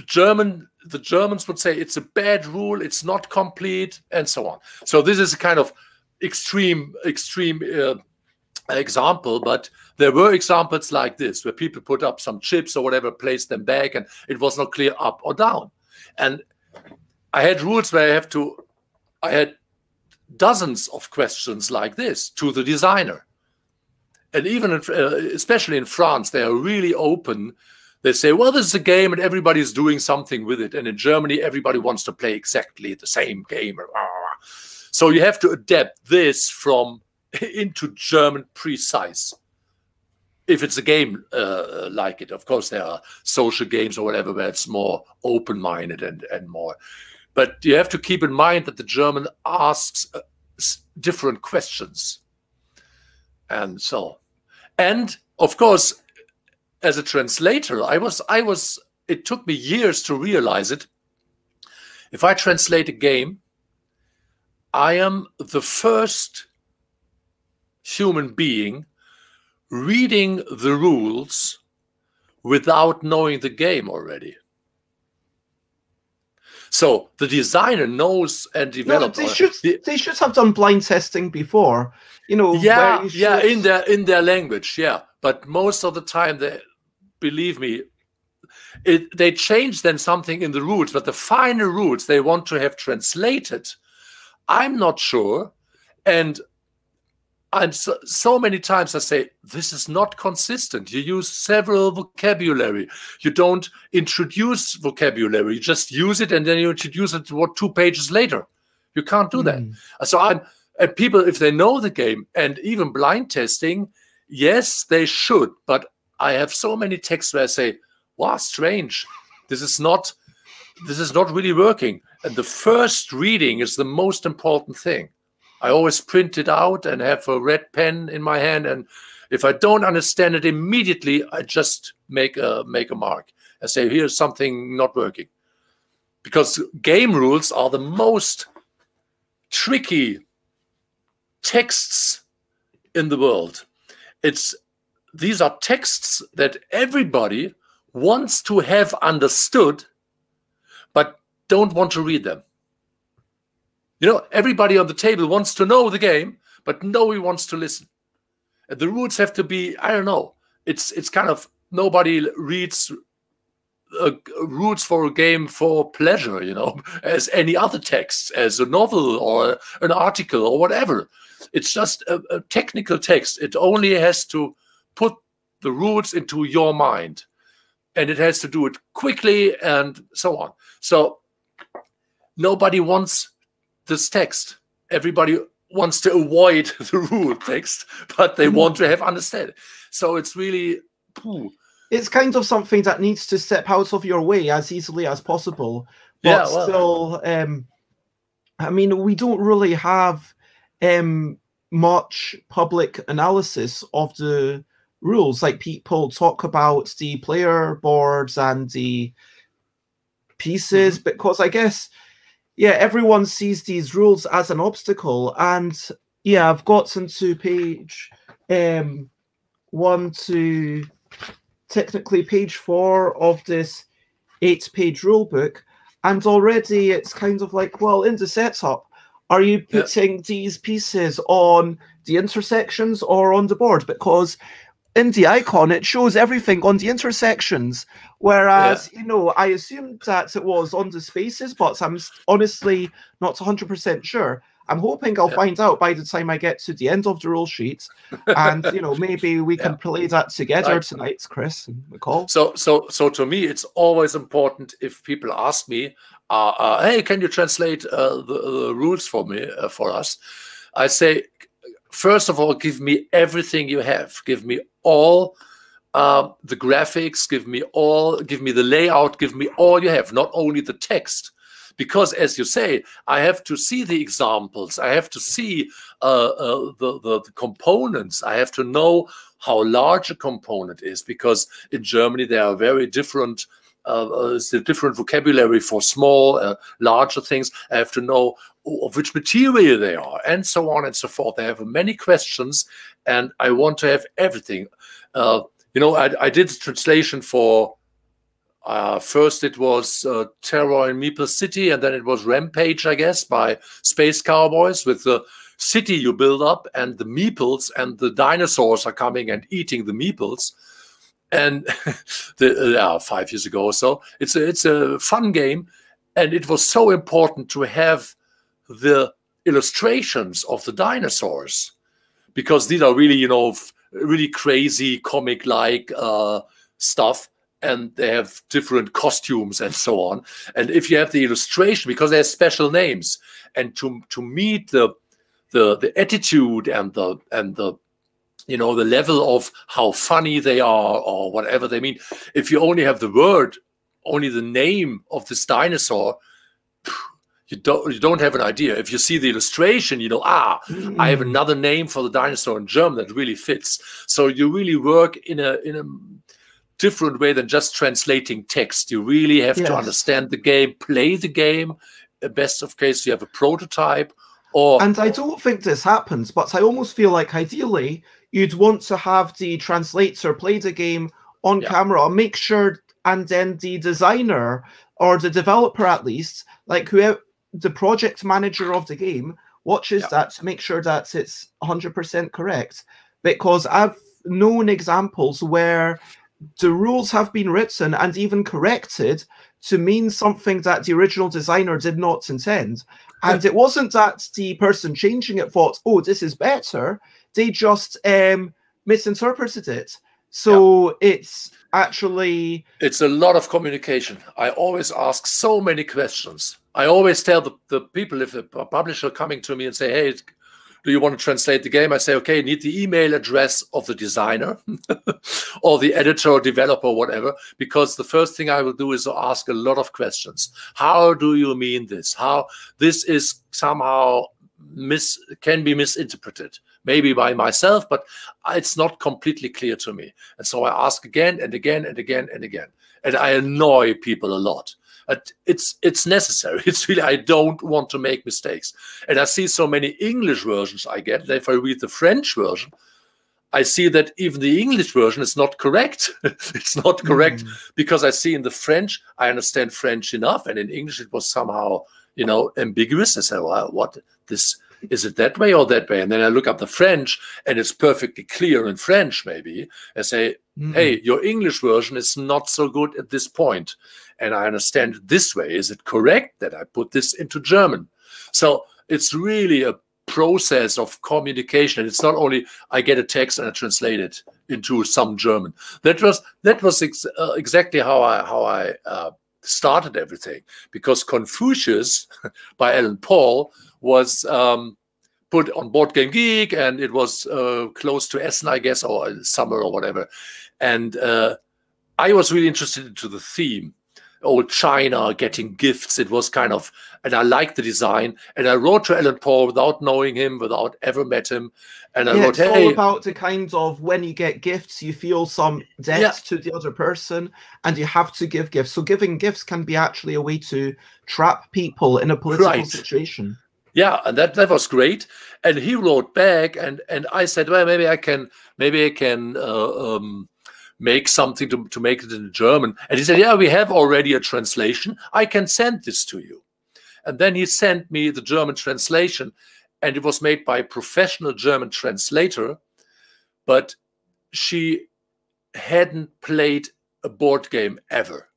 German, the Germans would say it's a bad rule, it's not complete, and so on. So this is a kind of extreme, extreme uh, example, but there were examples like this where people put up some chips or whatever, placed them back, and it was not clear up or down. And I had rules where I have to, I had dozens of questions like this to the designer and even in, uh, especially in France, they are really open. They say, "Well, this is a game, and everybody's doing something with it." And in Germany, everybody wants to play exactly the same game. So you have to adapt this from into German precise. if it's a game uh, like it. Of course, there are social games or whatever where it's more open-minded and and more. But you have to keep in mind that the German asks uh, different questions, and so, and of course, as a translator, I was I was. It took me years to realize it. If I translate a game, I am the first human being reading the rules without knowing the game already. So the designer knows and develops. No, they should the, they should have done blind testing before, you know. Yeah, you yeah, in their in their language, yeah. But most of the time, they believe me, it, they change then something in the rules, but the final rules they want to have translated. I'm not sure, and and so, so, many times I say, this is not consistent. You use several vocabulary. You don't introduce vocabulary. You just use it and then you introduce it what two pages later. You can't do that. Hmm. So I'm and people, if they know the game and even blind testing, yes, they should. But I have so many texts where I say, wow, strange. This is not this is not really working. And the first reading is the most important thing. I always print it out and have a red pen in my hand. And if I don't understand it immediately, I just make a make a mark. I say, here's something not working. Because game rules are the most tricky texts in the world. It's these are texts that everybody wants to have understood, but don't want to read them. You know, everybody on the table wants to know the game, but nobody wants to listen. The rules have to be, I don't know, it's it's kind of nobody reads uh, rules for a game for pleasure, you know, as any other text, as a novel or an article or whatever. It's just a, a technical text. It only has to put the rules into your mind and it has to do it quickly and so on. So nobody wants this text. Everybody wants to avoid the rule text, but they want to have understand. So it's really poo. It's kind of something that needs to step out of your way as easily as possible. But yeah, well, still, um, I mean, we don't really have um, much public analysis of the rules. Like people talk about the player boards and the pieces, mm-hmm. because I guess yeah, everyone sees these rules as an obstacle. And yeah, I've gotten to page um, one to technically page four of this eight page rule book. And already it's kind of like, well, in the setup, are you putting yeah. these pieces on the intersections or on the board? Because in the icon, it shows everything on the intersections. Whereas, yeah. you know, I assumed that it was on the spaces, but I'm honestly not 100% sure. I'm hoping I'll yeah. find out by the time I get to the end of the rule sheet, and you know maybe we can play that together right. tonight, Chris and McCall. So, so, so to me, it's always important if people ask me, uh, uh, "Hey, can you translate uh, the, the, rules for me uh, for us?" I say, first of all, give me everything you have. Give me all uh, the graphics, give me all, give me the layout, give me all you have, not only the text. Because, as you say, I have to see the examples. I have to see uh, uh, the, the, the components. I have to know how large a component is. Because in Germany there are very different uh, uh, a different vocabulary for small, uh, larger things. I have to know of which material they are, and so on and so forth. I have many questions, and I want to have everything. Uh, you know, I, I, did translation for. Uh, first, it was uh, Terror in Meeple City, and then it was Rampage, I guess, by Space Cowboys with the city you build up and the meeples and the dinosaurs are coming and eating the meeples and the, uh, five years ago or so. It's a, it's a fun game, and it was so important to have the illustrations of the dinosaurs because these are really, you know, really crazy comic-like uh, stuff, and they have different costumes and so on. And if you have the illustration, because they have special names, and to to meet the the the attitude and the and the you know the level of how funny they are or whatever they mean if you only have the word only the name of this dinosaur you don't you don't have an idea if you see the illustration you know ah mm. i have mm. another name for the dinosaur in german that really fits so you really work in a in a different way than just translating text you really have yes. to understand the game play the game best of case you have a prototype or and i don't think this happens but i almost feel like ideally you'd want to have the translator play the game on yeah. camera, make sure, and then the designer or the developer at least, like whoever the project manager of the game, watches yeah. that to make sure that it's 100% correct. Because I've known examples where the rules have been written and even corrected to mean something that the original designer did not intend. And it wasn't that the person changing it thought, oh, this is better they just um, misinterpreted it. So yeah. it's actually it's a lot of communication. I always ask so many questions. I always tell the, the people if a publisher coming to me and say, "Hey, do you want to translate the game?" I say, "Okay, need the email address of the designer or the editor or developer, or whatever." Because the first thing I will do is ask a lot of questions. How do you mean this? How this is somehow mis can be misinterpreted maybe by myself, but it's not completely clear to me. And so I ask again and again and again and again. And I annoy people a lot. It's it's necessary. It's really I don't want to make mistakes. And I see so many English versions I get. That if I read the French version, I see that even the English version is not correct. it's not correct mm. because I see in the French, I understand French enough, and in English it was somehow, you know, ambiguous. I said, well, what this is it that way or that way? And then I look up the French and it's perfectly clear in French, maybe. I say, mm. hey, your English version is not so good at this point. And I understand it this way. Is it correct that I put this into German? So it's really a process of communication. It's not only I get a text and I translate it into some German. That was that was ex uh, exactly how I how I uh, started everything because Confucius by Alan Paul was um, put on Board Game Geek, and it was uh, close to Essen, I guess, or summer or whatever. And uh, I was really interested into the theme, old China getting gifts. It was kind of, and I liked the design. And I wrote to Alan Paul without knowing him, without ever met him. And I yeah, wrote, it's hey, all about the kind of when you get gifts, you feel some debt yeah. to the other person, and you have to give gifts. So giving gifts can be actually a way to trap people in a political right. situation. Yeah, and that that was great. And he wrote back, and and I said, well, maybe I can, maybe I can uh, um, make something to to make it in German. And he said, yeah, we have already a translation. I can send this to you. And then he sent me the German translation, and it was made by a professional German translator, but she hadn't played a board game ever.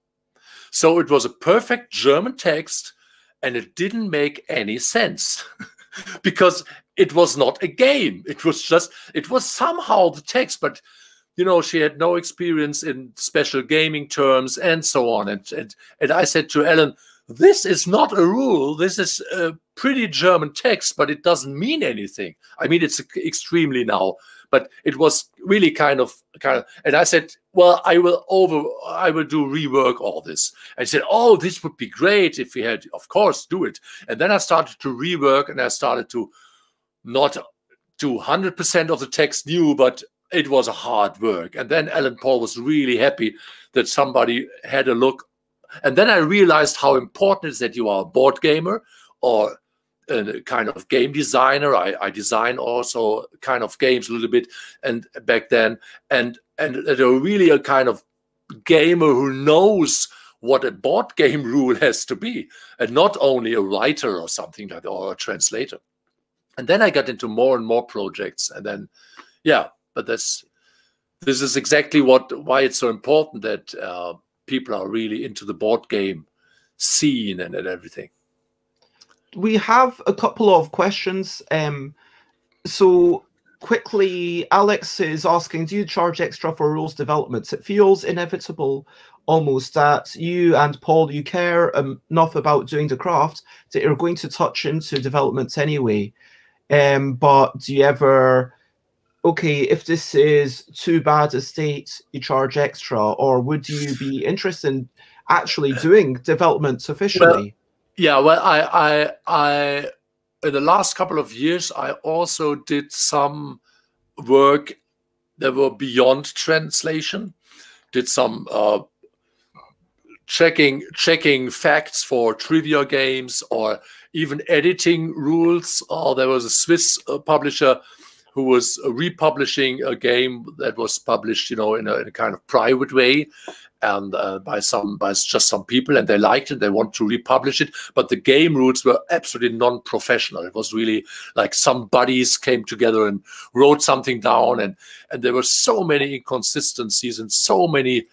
So it was a perfect German text and it didn't make any sense because it was not a game it was just it was somehow the text but you know she had no experience in special gaming terms and so on. And and, and i said to Alan this is not a rule. This is a pretty german text but it doesn't mean anything. I mean it's extremely now but it was really kind of kind of and i said well i will over i will do rework all this. And said oh this would be great if we had of course do it. And then i started to rework and i started to not do 100% of the text new but it was a hard work and then alan paul was really happy that somebody had a look and then i realized how important it is that you are a board gamer or a kind of game designer. I, I design also kind of games a little bit, and back then, and and they're really a kind of gamer who knows what a board game rule has to be, and not only a writer or something like that, or a translator. And then I got into more and more projects, and then, yeah, but that's this is exactly what why it's so important that uh, people are really into the board game scene and, and everything we have a couple of questions. Um, so quickly, Alex is asking, do you charge extra for rules developments? It feels inevitable almost that you and Paul, you care enough about doing the craft that you're going to touch into developments anyway. Um, but do you ever okay, if this is too bad a state, you charge extra, or would you be interested in actually doing development officially? Well, yeah, well, I, I, I, in the last couple of years, I also did some work that were beyond translation. Did some uh, checking checking facts for trivia games or even editing rules. Or uh, there was a Swiss uh, publisher who was republishing a game that was published, you know, in a, in a kind of private way, and uh, by some by just some people, and they liked it. They want to republish it, but the game rules were absolutely non-professional. It was really like some buddies came together and wrote something down, and and there were so many inconsistencies and so many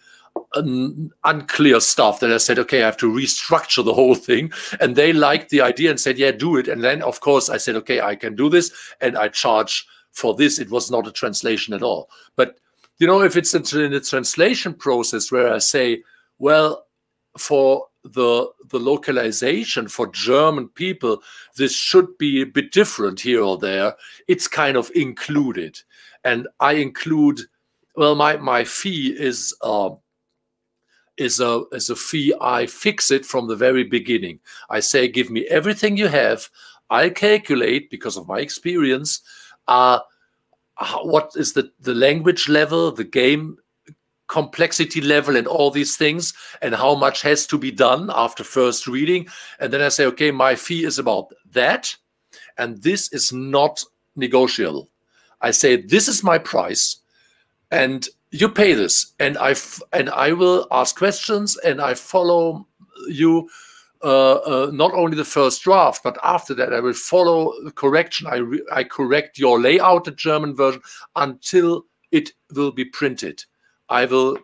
un unclear stuff that I said, okay, I have to restructure the whole thing. And they liked the idea and said, yeah, do it. And then, of course, I said, okay, I can do this, and I charge for this, it was not a translation at all. But you know, if it's in the translation process where I say, well, for the the localization for German people, this should be a bit different here or there. It's kind of included, and I include. Well, my my fee is. Uh, is a is a fee I fix it from the very beginning. I say, give me everything you have. I calculate because of my experience how, what is the, the language level, the game complexity level and all these things and how much has to be done after first reading. And then i say okay my fee is about that and this is not negotiable. I say this is my price and you pay this and i and i will ask questions and i follow you Uh, uh, not only the first draft, but after that, I will follow the correction. I, I correct your layout, the German version, until it will be printed. I will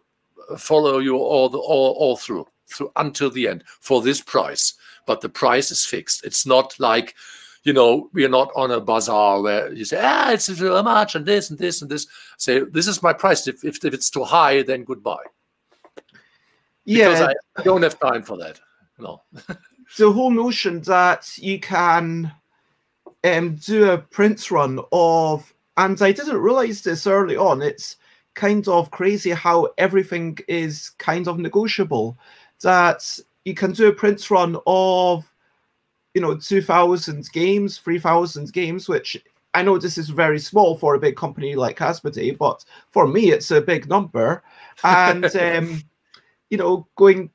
uh, follow you all the, all, all through, through until the end for this price. But the price is fixed. It's not like, you know, we are not on a bazaar where you say, ah, it's too much and this and this and this. Say, this is my price. If, if, if it's too high, then goodbye. Yeah. Because I don't have time for that no. the whole notion that you can um, do a print run of, and I didn't realize this early on, it's kind of crazy how everything is kind of negotiable. That you can do a print run of, you know, 2,000 games, 3,000 games, which I know this is very small for a big company like Asmodee, but for me, it's a big number. And, um, you know, going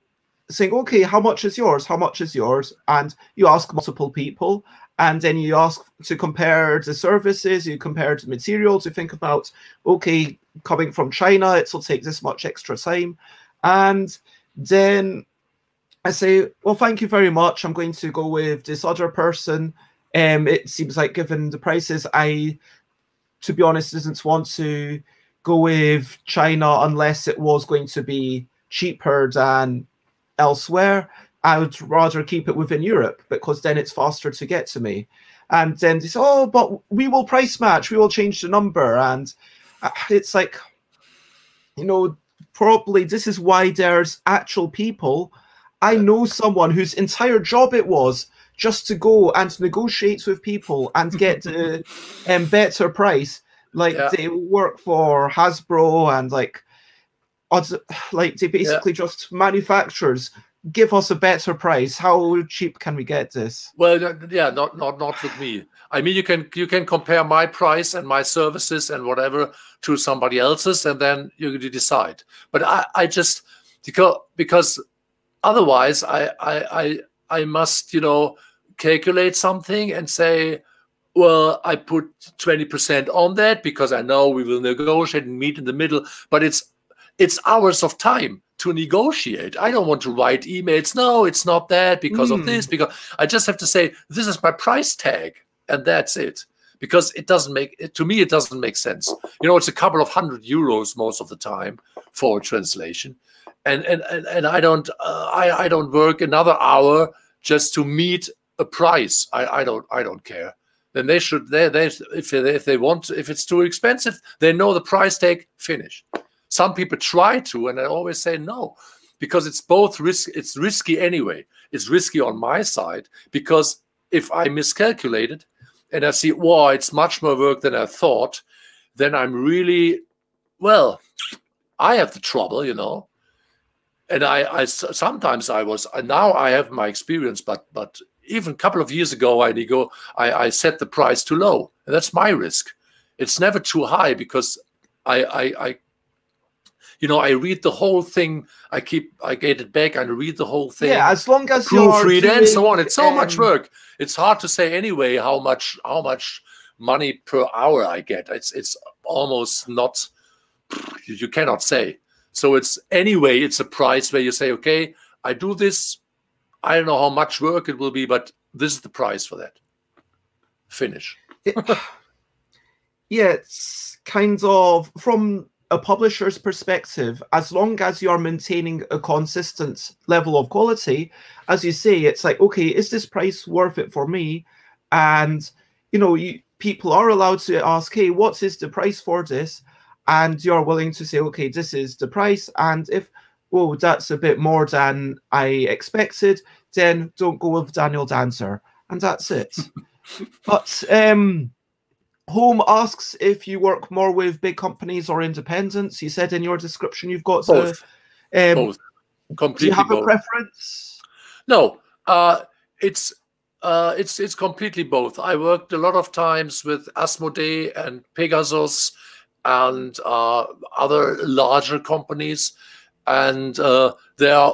saying, okay, how much is yours? How much is yours? And you ask multiple people, and then you ask to compare the services, you compare the materials, you think about, okay, coming from China, it'll take this much extra time. And then I say, well, thank you very much. I'm going to go with this other person. Um, it seems like given the prices, I, to be honest, didn't want to go with China unless it was going to be cheaper than elsewhere, I would rather keep it within Europe because then it's faster to get to me. And then they say, oh, but we will price match, we will change the number. And uh, it's like, you know, probably this is why there's actual people. I know someone whose entire job it was just to go and negotiate with people and get a um, better price. Like yeah. they work for Hasbro and like odds like they basically yeah. just manufacturers give us a better price. How cheap can we get this? Well yeah not not not with me. I mean you can you can compare my price and my services and whatever to somebody else's and then you decide. But i i just because because otherwise i i i, I must you know calculate something and say well, I put 20% on that because I know we will negotiate and meet in the middle, but it's it's hours of time to negotiate. I don't want to write emails. No, it's not that because mm. of this. Hmm. Because I just have to say, this is my price tag, and that's it. Because it doesn't make it to me, it doesn't make sense. You know, it's a couple of hundred euros most of the time for a translation, and and and, and I don't uh, I I don't work another hour just to meet a price. I I don't I don't care. Then they should they they if they if they want if it's too expensive, they know the price tag. Finish. Some people try to, and I always say no, because it's both risk. It's risky anyway. It's risky on my side because if I miscalculated and I see, wow, it's much more work than I thought, then I'm really, well, I have the trouble, you know. And I, I sometimes I was now I have my experience, but but even a couple of years ago I go I, I set the price too low, and that's my risk. It's never too high because I, I, I you know, I read the whole thing. I keep, I get it back and read the whole thing. Yeah, as long as proofread and so on. It's so um, much work. It's hard to say anyway how much how much money per hour I get. It's it's almost not. You cannot say. So it's anyway, it's a price where you say, okay, I do this. I don't know how much work it will be, but this is the price for that. Finish. yeah, it's kind of from a publisher's perspective, as long as you're maintaining a consistent level of quality, as you say, it's like, okay, is this price worth it for me? And you know, you, people are allowed to ask, hey, what is the price for this? and you're willing to say, okay, this is the price, and if oh that's a bit more than I expected, then don't go with Daniel Danzer, and that's it. but um, Home asks if you work more with big companies or independents. You said in your description you've got both. To, um, both. Completely do you have both. a preference? No, uh, it's uh, it's it's completely both. I worked a lot of times with Asmodee and Pegasus and uh, other larger companies. And uh, there are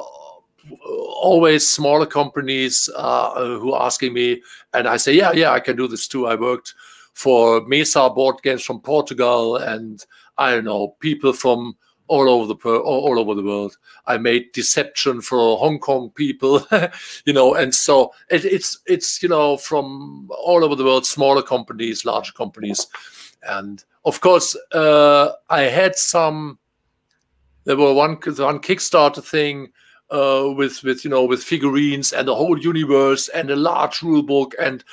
always smaller companies uh, who are asking me, and I say, yeah, yeah, I can do this too. I worked for Mesa board games from Portugal, and I don't know people from all over the all over the world. I made Deception for Hong Kong people, you know, and so it, it's it's you know from all over the world, smaller companies, larger companies, and of course, uh, I had some. There were one one Kickstarter thing uh, with with you know with figurines and the whole universe and a large rule book and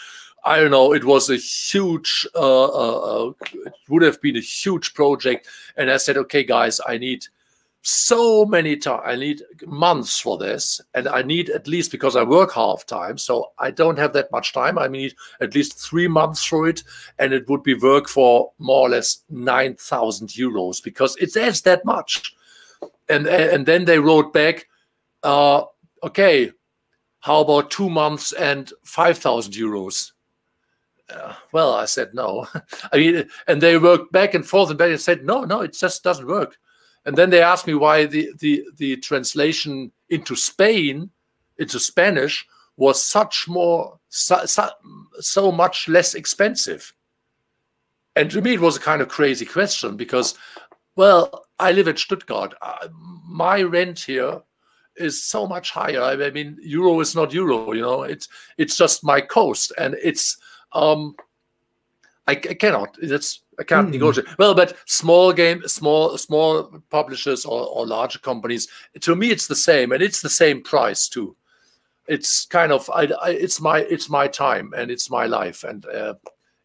I don't know. It was a huge. Uh, uh, uh it would have been a huge project, and I said, okay, guys, I need so many time. I need months for this, and I need at least because I work half time, so I don't have that much time. I need at least three months for it, and it would be work for more or less nine thousand euros because it adds that much. And and then they wrote back, uh, okay, how about two months and five thousand euros? Uh, well, I said no. I mean, and they worked back and forth and and said, no, no, it just doesn't work. And then they asked me why the, the, the translation into Spain, into Spanish, was such more, so, so, so much less expensive. And to me, it was a kind of crazy question because, well, I live in Stuttgart. Uh, my rent here is so much higher. I mean, euro is not euro, you know. It's it's just my coast, and it's um, I, I cannot. That's I can't mm. negotiate. Well, but small game, small small publishers or, or larger companies, to me, it's the same, and it's the same price too. It's kind of I, I it's my it's my time and it's my life, and uh,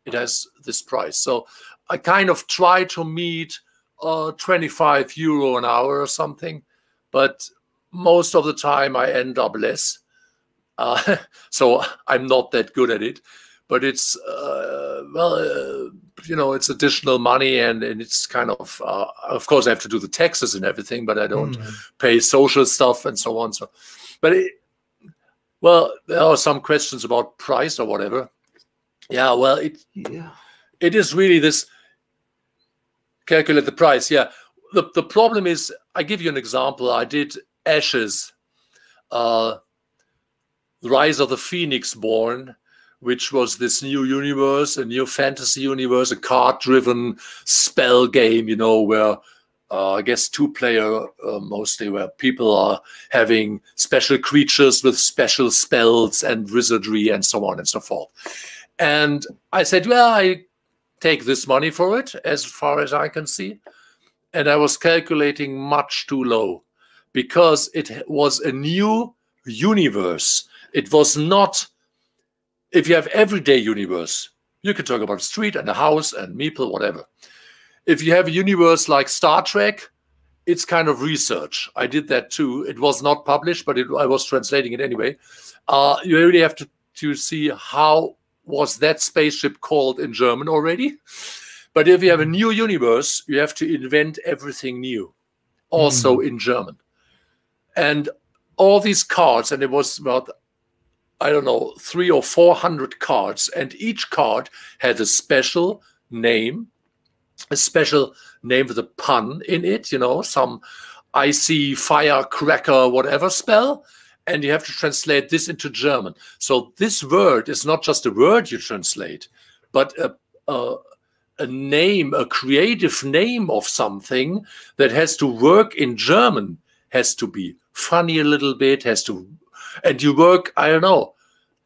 it has this price. So I kind of try to meet uh, 25 euro an hour or something, but most of the time I end up less. Uh, so I'm not that good at it but it's uh, well, uh, you know, it's additional money, and, and it's kind of, uh, of course, I have to do the taxes and everything, but I don't mm. pay social stuff and so on. So, but it, well, there are some questions about price or whatever. Yeah, well, it yeah. it is really this calculate the price. Yeah, the the problem is, I give you an example. I did Ashes, uh, Rise of the Phoenixborn which was this new universe, a new fantasy universe, a card-driven spell game, you know, where uh, I guess two-player uh, mostly, where people are having special creatures with special spells and wizardry and so on and so forth. And I said, well, I take this money for it, as far as I can see. And I was calculating much too low because it was a new universe. It was not if you have everyday universe, you can talk about a street and a house and meeple, whatever. If you have a universe like Star Trek, it's kind of research. I did that too. It was not published, but it, I was translating it anyway. Uh, you really have to, to see how was that spaceship called in German already, But if you have a new universe, you have to invent everything new, also mm. in German. And all these cards, and it was about, I don't know, three or four hundred cards, and each card had a special name, a special name with a pun in it, you know, some icy firecracker, whatever spell. And you have to translate this into German. So this word is not just a word you translate, but a, a, a name, a creative name of something that has to work in German, has to be funny a little bit, has to, and you work, I don't know,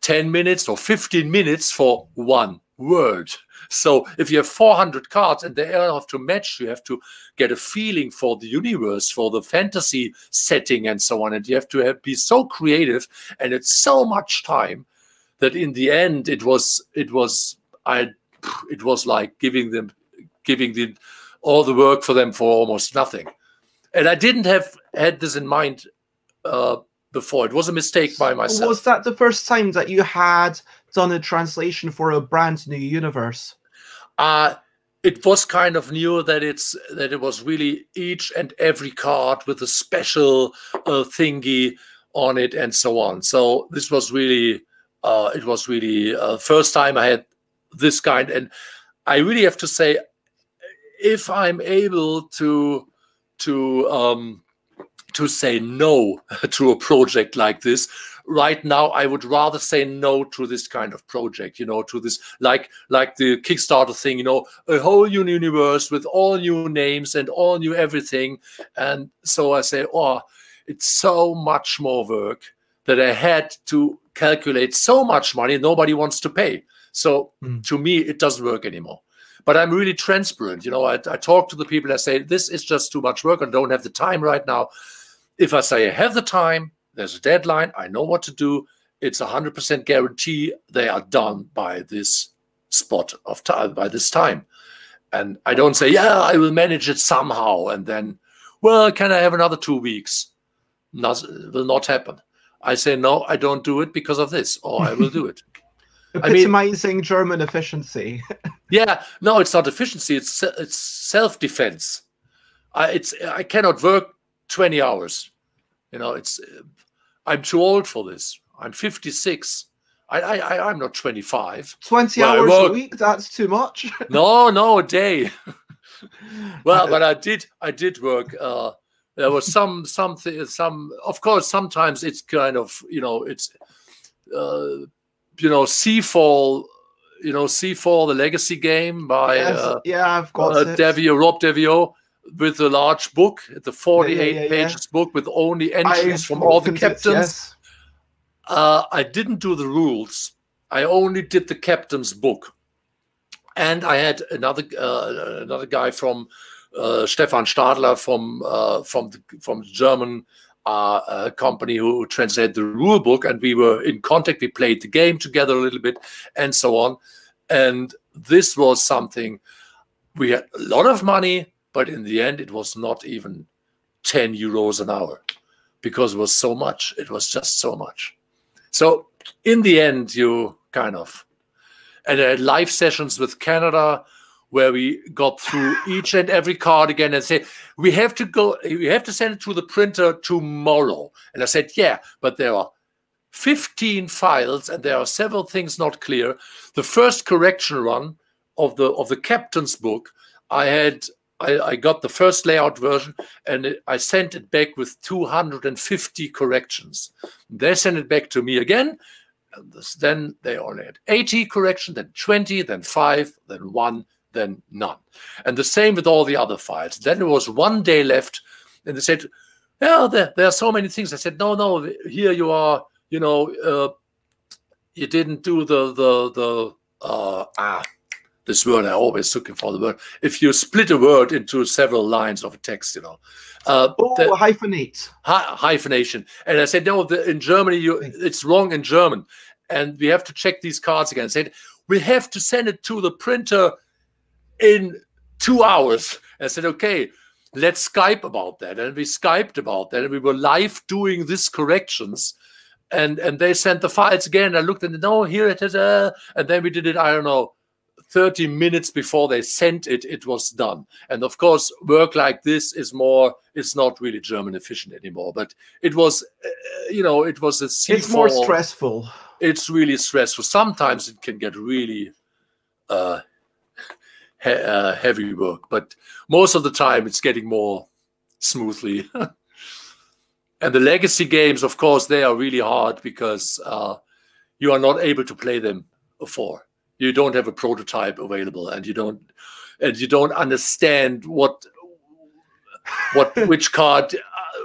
10 minutes or 15 minutes for one word. So if you have 400 cards and they all have to match, you have to get a feeling for the universe, for the fantasy setting and so on. And you have to have, be so creative and it's so much time that in the end it was, it was, I, it was like giving them, giving the, all the work for them for almost nothing. And I didn't have had this in mind uh, before. It was a mistake by myself. Was that the first time that you had done a translation for a brand new universe? Uh it was kind of new that it's that it was really each and every card with a special uh, thingy on it and so on. So this was really uh, it was really uh, first time I had this kind, and I really have to say, if I'm able to to um, to say no to a project like this right now i would rather say no to this kind of project you know to this like like the kickstarter thing you know a whole new universe with all new names and all new everything and so i say oh it's so much more work that i had to calculate so much money nobody wants to pay so mm. to me it doesn't work anymore but I'm really transparent. You know, I, I, talk to the people. I say, this is just too much work. I don't have the time right now. If I say I have the time, there's a deadline, I know what to do, it's a 100% guarantee they are done by this spot of time, by this time. And I don't say, yeah, I will manage it somehow. And then, well, can I have another two weeks? Not, will not happen. I say, no, I don't do it because of this, or I will do it. I mean, German efficiency. yeah, no, it's not efficiency. It's it's self defense. I it's I cannot work 20 hours. You know, it's I'm too old for this. I'm 56. I, I I'm not 25. 20 hours a week. That's too much. no, no, a day. well, but I did I did work. Uh, there was some something some. Of course, sometimes it's kind of you know it's uh, you know Seafall you know Seafall, the legacy game by yes, uh, yeah, I've got uh, Daviau, Rob Daviau with a large book, the 48 yeah, yeah, pages book with only entries from all the captains. Yes. Uh, I didn't do the rules. I only did the captain's book, and I had another uh, another guy from uh, Stefan Stadler from uh, from the, from the German uh, uh, company who translated the rule book, and we were in contact. We played the game together a little bit, and so on. And this was something we had a lot of money but in the end, it was not even 10 euros an hour because it was so much. It was just so much. So in the end, you kind of, and I had live sessions with Canada where we got through each and every card again and said, we have to go, we have to send it to the printer tomorrow. And I said, yeah, but there are 15 files and there are several things not clear. The first correction run of the of the captain's book, I had I, I, got the first layout version and it, I sent it back with 250 corrections. They sent it back to me again. This, then they only had 80 corrections, then 20, then 5, then 1, then none. And the same with all the other files. Then there was one day left, and they said, Yeah, there, there are so many things. I said, No, no, here you are, you know, uh, you didn't do the, the, the, uh, ah, this word. I always looking for the word. If you split a word into several lines of a text, you know. Uh, oh, the, hyphenate. Hy hyphenation. And I said, no, the, in Germany, you, it's wrong in German. And we have to check these cards again. I said, we have to send it to the printer in two hours. And I said, okay, let's Skype about that. And we Skyped about that. And we were live doing these corrections. And and they sent the files again. I looked and no, here it is. Uh, and then we did it, I don't know, 30 minutes before they sent it, it was done. And of course, work like this is more, it's not really German efficient anymore. But it was, uh, you know, it was a Seafall, It's more stressful. It's really stressful. Sometimes it can get really uh, he uh, heavy work, but most of the time it's getting more smoothly. and the legacy games, of course, they are really hard because uh, you are not able to play them before. You don't have a prototype available, and you don't and you don't understand what what which card uh,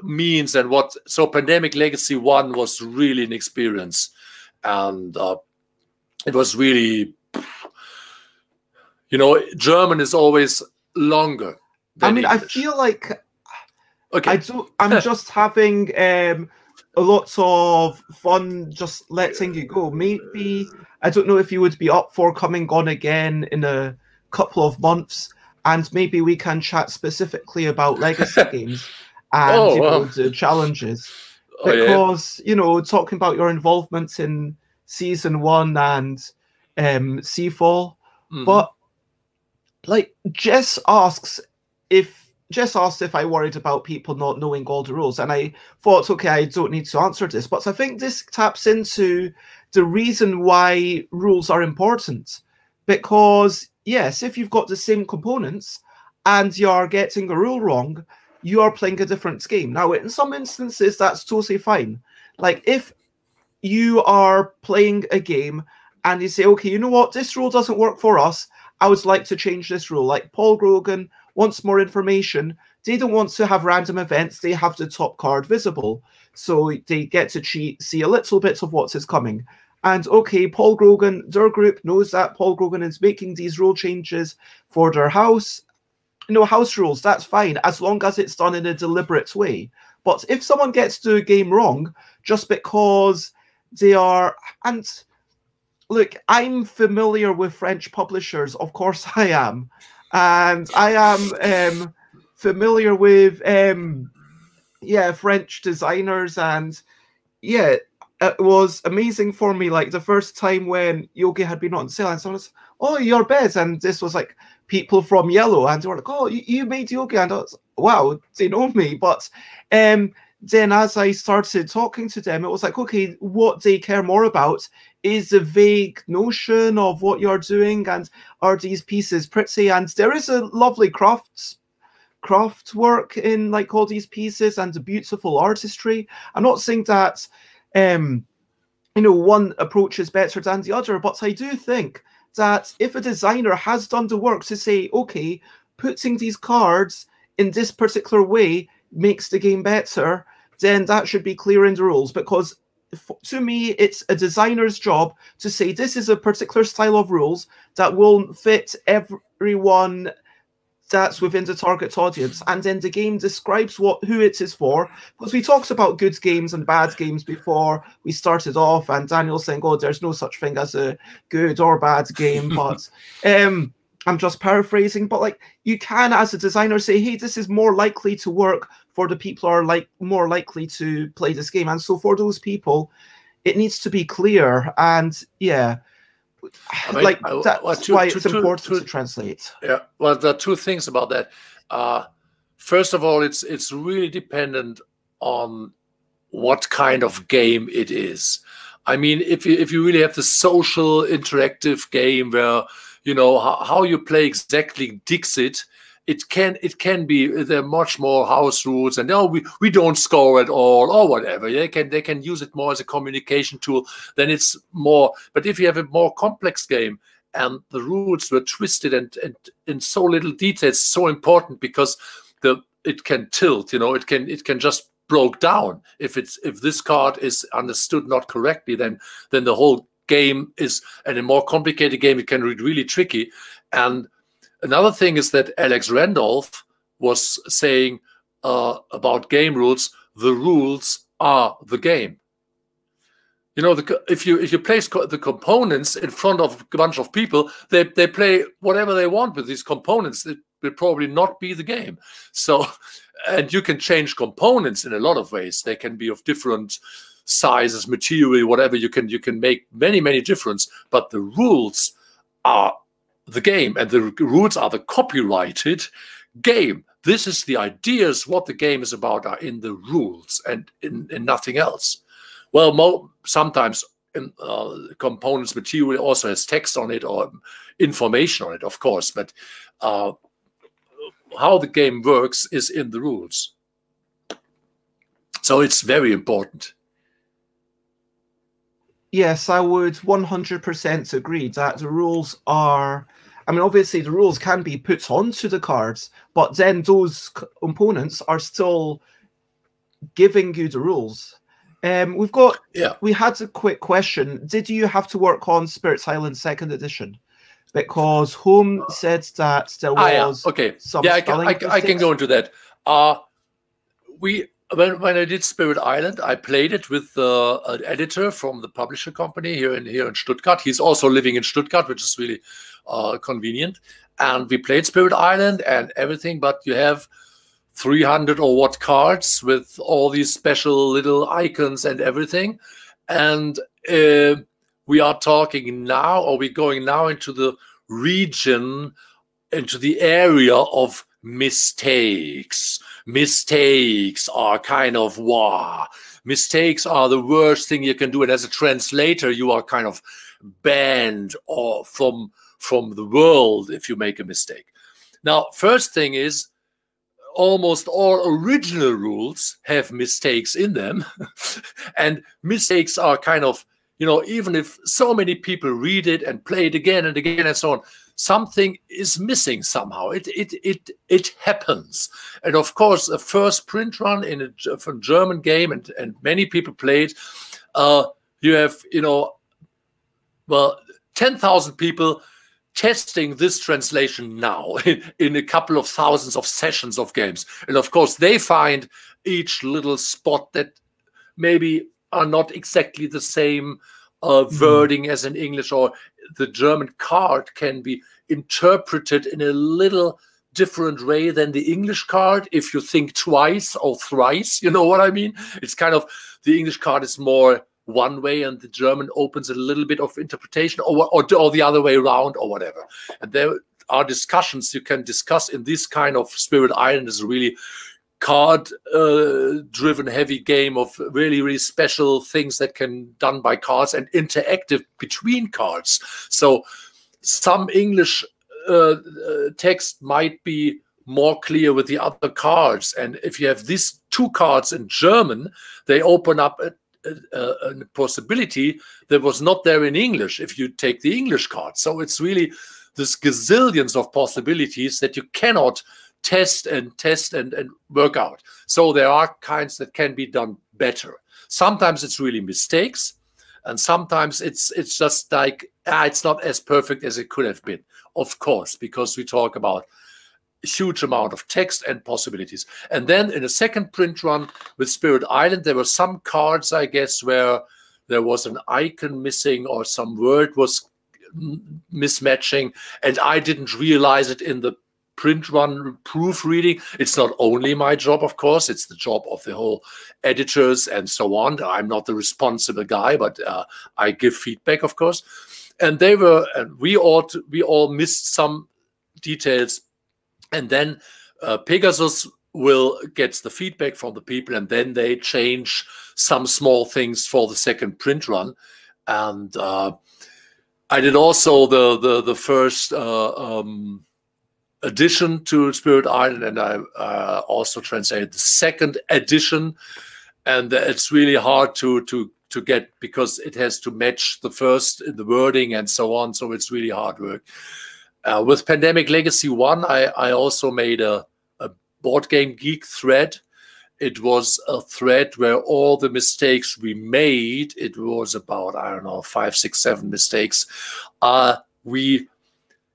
means and what. So, Pandemic Legacy One was really an experience, and uh, it was really, you know, German is always longer. I mean, English. I feel like okay. I do. I'm just having um, a lot of fun, just letting you go. Maybe I don't know if you would be up for coming on again in a couple of months, and maybe we can chat specifically about legacy games and Oh, you know wow. the challenges. Oh, yeah. Because you know, talking about your involvement in season one and um, Seafall, Mhm. but like Jess asks if Jess asked if I worried about people not knowing all the rules, and I thought, okay, I don't need to answer this, but I think this taps into the reason why rules are important. Because yes, if you've got the same components and you're getting a rule wrong, you are playing a different game. Now, in some instances, that's totally fine. Like if you are playing a game and you say, okay, you know what, this rule doesn't work for us. I would like to change this rule. Like Paul Grogan wants more information. They don't want to have random events. They have the top card visible. So they get to cheat, see a little bit of what is coming. And okay, Paul Grogan, their group knows that Paul Grogan is making these rule changes for their house. No house rules, that's fine, as long as it's done in a deliberate way. But if someone gets the game wrong just because they are and look, I'm familiar with French publishers, of course I am. And I am um, familiar with um, yeah, French designers and yeah, it was amazing for me. Like the first time when Yogi had been on sale, and someone was, "Oh, your beds," and this was like people from Yellow, and they were like, "Oh, you, you made Yogi," and I was, "Wow, they know me." But um, then as I started talking to them, it was like, okay, what they care more about is the vague notion of what you're doing, and are these pieces pretty? And there is a lovely crafts craft work in like all these pieces and the beautiful artistry. I'm not saying that um you know one approach is better than the other, but I do think that if a designer has done the work to say, okay, putting these cards in this particular way makes the game better, then that should be clear in the rules because to me it's a designer's job to say this is a particular style of rules that will fit everyone that's within the target audience and then the game describes what who it is for because we talked about good games and bad games before we started off and daniel's saying oh there's no such thing as a good or bad game but um i'm just paraphrasing but like you can as a designer say hey this is more likely to work for the people who are like more likely to play this game and so for those people it needs to be clear and yeah I mean, like I- well, that's why to- it's to- important to- to translate Yeah, well, there are two things about that. Uh, first of all, it's it's really dependent on what kind of game it is. I mean, if you if you really have the social interactive game where you know how, how you play exactly Dixit, it can it can be there are much more house rules and no we, we don't score at all or whatever. They can they can use it more as a communication tool. Then it's more. But if you have a more complex game and the rules were twisted and, and in so little detail it's so important because the it can tilt you know it can it can just broke down if it's if this card is understood not correctly then then the whole game is and a more complicated game it can be really tricky and another thing is that alex randolph was saying uh, about game rules the rules are the game you know, the, if you if you place co- the components in front of a bunch of people, they they play whatever they want with these components. It will probably not be the game. So, and you can change components in a lot of ways. They can be of different sizes, material, whatever. You can you can make many many difference. But the rules are the game, and the rules are the copyrighted game. This is the ideas, what the game is about, are in the rules and in, in nothing else. Well, sometimes in, uh, components material also has text on it or information on it, of course, but uh, how the game works is in the rules. So it's very important. Yes, I would 100% agree that the rules are. I mean, obviously, the rules can be put onto the cards, but then those components are still giving you the rules. Um, we've got. Yeah. We had a quick question. Did you have to work on Spirits Island Second Edition? Because Home said that there was. Ah, yeah. Okay. yeah, I can, I, I, can go into that. Uh, we when when I did Spirit Island, I played it with uh, an editor from the publisher company here in here in Stuttgart. He's also living in Stuttgart, which is really uh, convenient. And we played Spirit Island and everything, but you have 300 or what cards with all these special little icons and everything. And uh, we are talking now, or we're going now into the region, into the area of mistakes. Mistakes are kind of wow. Mistakes are the worst thing you can do. And as a translator, you are kind of banned or from from the world if you make a mistake. Now, first thing is almost all original rules have mistakes in them. and mistakes are kind of, you know, even if so many people read it and play it again and again and so on, something is missing somehow. It it it it happens. And of course, a first print run in a, a German game, and, and many people played, uh, you have, you know, well, 10,000 people testing this translation now in, in, a couple of thousands of sessions of games. And of course, they find each little spot that maybe are not exactly the same uh, mm. wording as in English, or the German card can be interpreted in a little different way than the English card if you think twice or thrice. You know what I mean? It's kind of the English card is more one way and the German opens a little bit of interpretation or, or, or the other way around or whatever. And there are discussions you can discuss in this kind of Spirit Island is really card uh, driven heavy game of really really special things that can done by cards and interactive between cards so some english uh, uh, text might be more clear with the other cards and if you have these two cards in german they open up a, a, a possibility that was not there in English if you take the English card. So it's really this gazillions of possibilities that you cannot test and test and, and work out. So there are kinds that can be done better. Sometimes it's really mistakes, and sometimes it's it's just like ah, it's not as perfect as it could have been. Of course, because we talk about huge amount of text and possibilities. And then in a second print run with Spirit Island, there were some cards, I guess, where there was an icon missing or some word was mismatching, and I didn't realize it in the print run proofreading. It's not only my job, of course, it's the job of the whole editors and so on. I'm not the responsible guy, but uh, I give feedback, of course. And they were, and we all, we all missed some details and then uh, Pegasus will get the feedback from the people, and then they change some small things for the second print run. And uh, I did also the the the first uh, um, addition to Spirit Island, and I uh, also translated the second edition. And it's really hard to to to get because it has to match the first in the wording and so on. So it's really hard work. Uh, with Pandemic Legacy 1, I, I also made a, a Board Game Geek thread. It was a thread where all the mistakes we made, it was about, I don't know, five, six, seven mistakes. Uh, we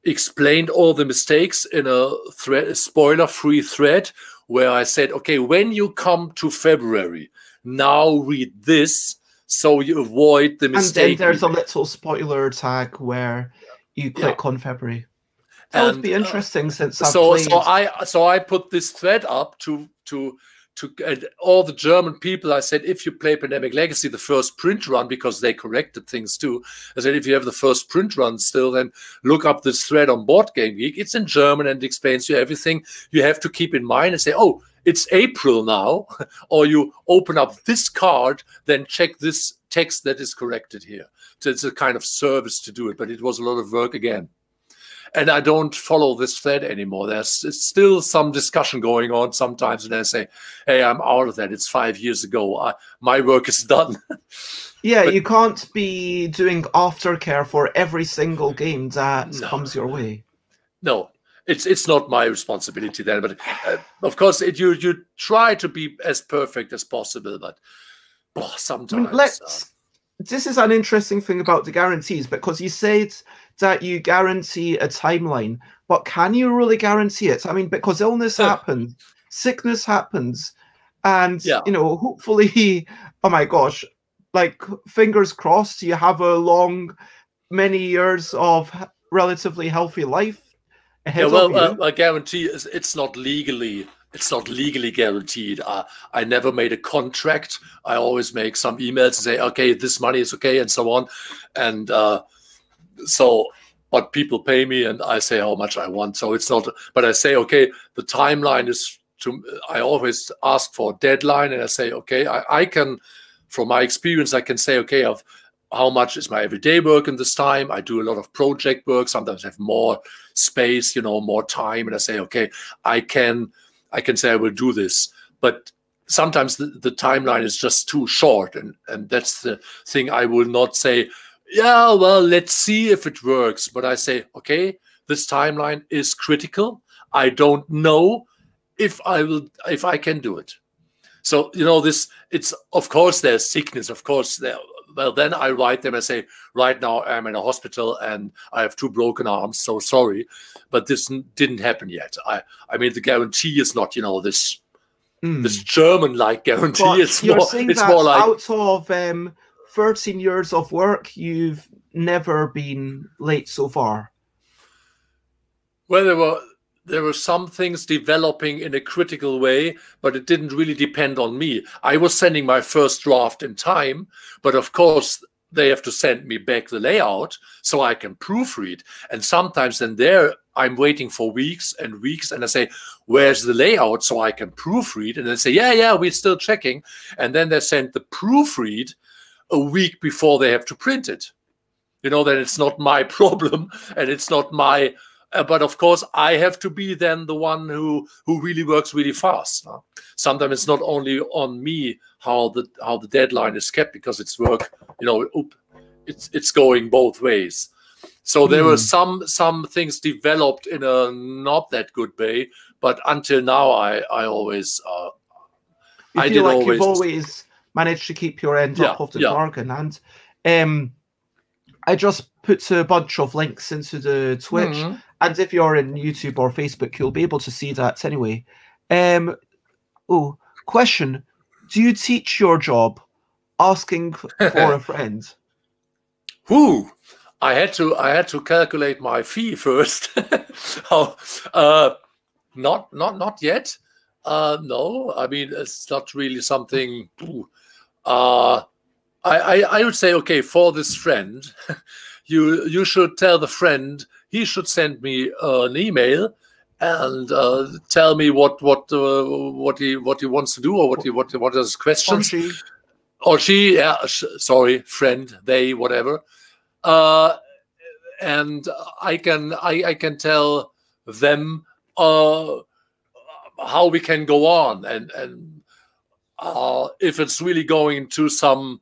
explained all the mistakes in a thread, a spoiler-free thread, where I said, okay, when you come to February, now read this so you avoid the mistake. And then there's a little spoiler tag where you click yeah. on February. That would be uh, interesting uh, since I've so played... so I so I put this thread up to to to all the German people. I said, if you play Pandemic Legacy, the first print run, because they corrected things too. I said, if you have the first print run still, then look up this thread on Board Game Geek. It's in German and explains you everything you have to keep in mind and say, oh, it's April now, or you open up this card, then check this text that is corrected here. So it's a kind of service to do it, but it was a lot of work again and I don't follow this thread anymore. There's still some discussion going on sometimes, and I say, "Hey, I'm out of that. It's five years ago. I, my work is done." yeah, but, you can't be doing aftercare for every single game that no, comes your way. No, it's it's not my responsibility then. But uh, of course, it, you you try to be as perfect as possible, but oh, sometimes. let's. Uh, this is an interesting thing about the guarantees because you said that you guarantee a timeline, but can you really guarantee it? I mean, because illness happens, sickness happens, and yeah. you know, hopefully, oh my gosh, like fingers crossed, you have a long, many years of relatively healthy life. yeah, well, uh, I guarantee it's not legally it's not legally guaranteed. Uh, I never made a contract. I always make some emails and say, okay, this money is okay, and so on. And uh, so but people pay me and I say how much I want. So it's not, but I say, okay, the timeline is to, I always ask for a deadline and I say, okay, I, I can, from my experience, I can say, okay, of how much is my everyday work in this time. I do a lot of project work. Sometimes I have more space, you know, more time. And I say, okay, I can, I can say I will do this. But sometimes the, the timeline is just too short. And, and that's the thing I will not say, yeah, well, let's see if it works. But I say, okay, this timeline is critical. I don't know if I will, if I can do it. So, you know, this, it's, of course, there's sickness. Of course, there, well, then I write them and say, right now I'm in a hospital and I have two broken arms. So sorry, but this didn't happen yet. I, I mean, the guarantee is not, you know, this, mm. this German-like guarantee. But it's more, it's more like out of um, 13 years of work, you've never been late so far? Well, there were there were some things developing in a critical way, but it didn't really depend on me. I was sending my first draft in time, but of course they have to send me back the layout so I can proofread. And sometimes then there I'm waiting for weeks and weeks and I say, where's the layout so I can proofread? And they say, yeah, yeah, we're still checking. And then they send the proofread a week before they have to print it. You know, then it's not my problem and it's not my. Uh, but of course, I have to be then the one who who really works really fast. Uh, sometimes it's not only on me how the how the deadline is kept because it's work. You know, oop, it's it's going both ways. So there mm. were hmm. some some things developed in a not that good way, but until now, I I always uh, I did like always, you've always managed to keep your end yeah, up of the yeah. bargain. And um, I just put a bunch of links into the Twitch. Mm-hmm. And if you're in YouTube or Facebook, you'll be able to see that anyway. Um, oh, question: Do you teach your job asking for a friend? Who? I had to I had to calculate my fee first. How? uh, not not not yet. Uh, no, I mean it's not really something. Ooh, uh, I, I, I would say, okay, for this friend, you you should tell the friend he should send me uh, an email and uh, tell me what what uh, what he what he wants to do or what he what what is his questions. Or she, or she yeah, sh sorry, friend, they, whatever. Uh, and I can I, I can tell them uh, how we can go on and and uh, if it's really going to some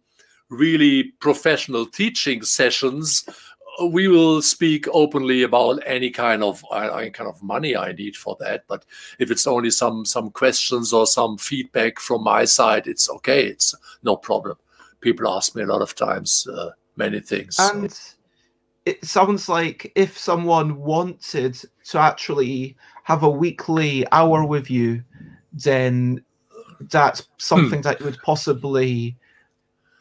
really professional teaching sessions, we will speak openly about any kind of uh, any kind of money I need for that. But if it's only some some questions or some feedback from my side, it's okay. It's no problem. People ask me a lot of times uh, many things. And it sounds like if someone wanted to actually have a weekly hour with you, then that's something hmm. that you would possibly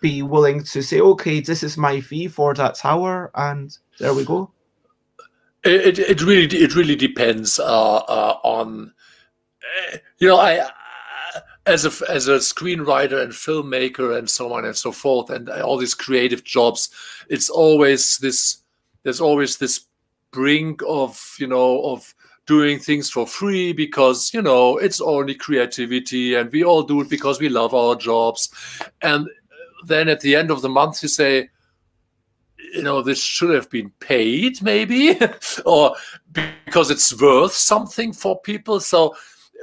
be willing to say, okay, this is my fee for that tower, and there we go. It, it really it really depends uh, uh, on uh, you know I as a as a screenwriter and filmmaker and so on and so forth and all these creative jobs it's always this there's always this brink of you know of doing things for free because you know it's only creativity and we all do it because we love our jobs. And then at the end of the month you say you know this should have been paid maybe or because it's worth something for people. So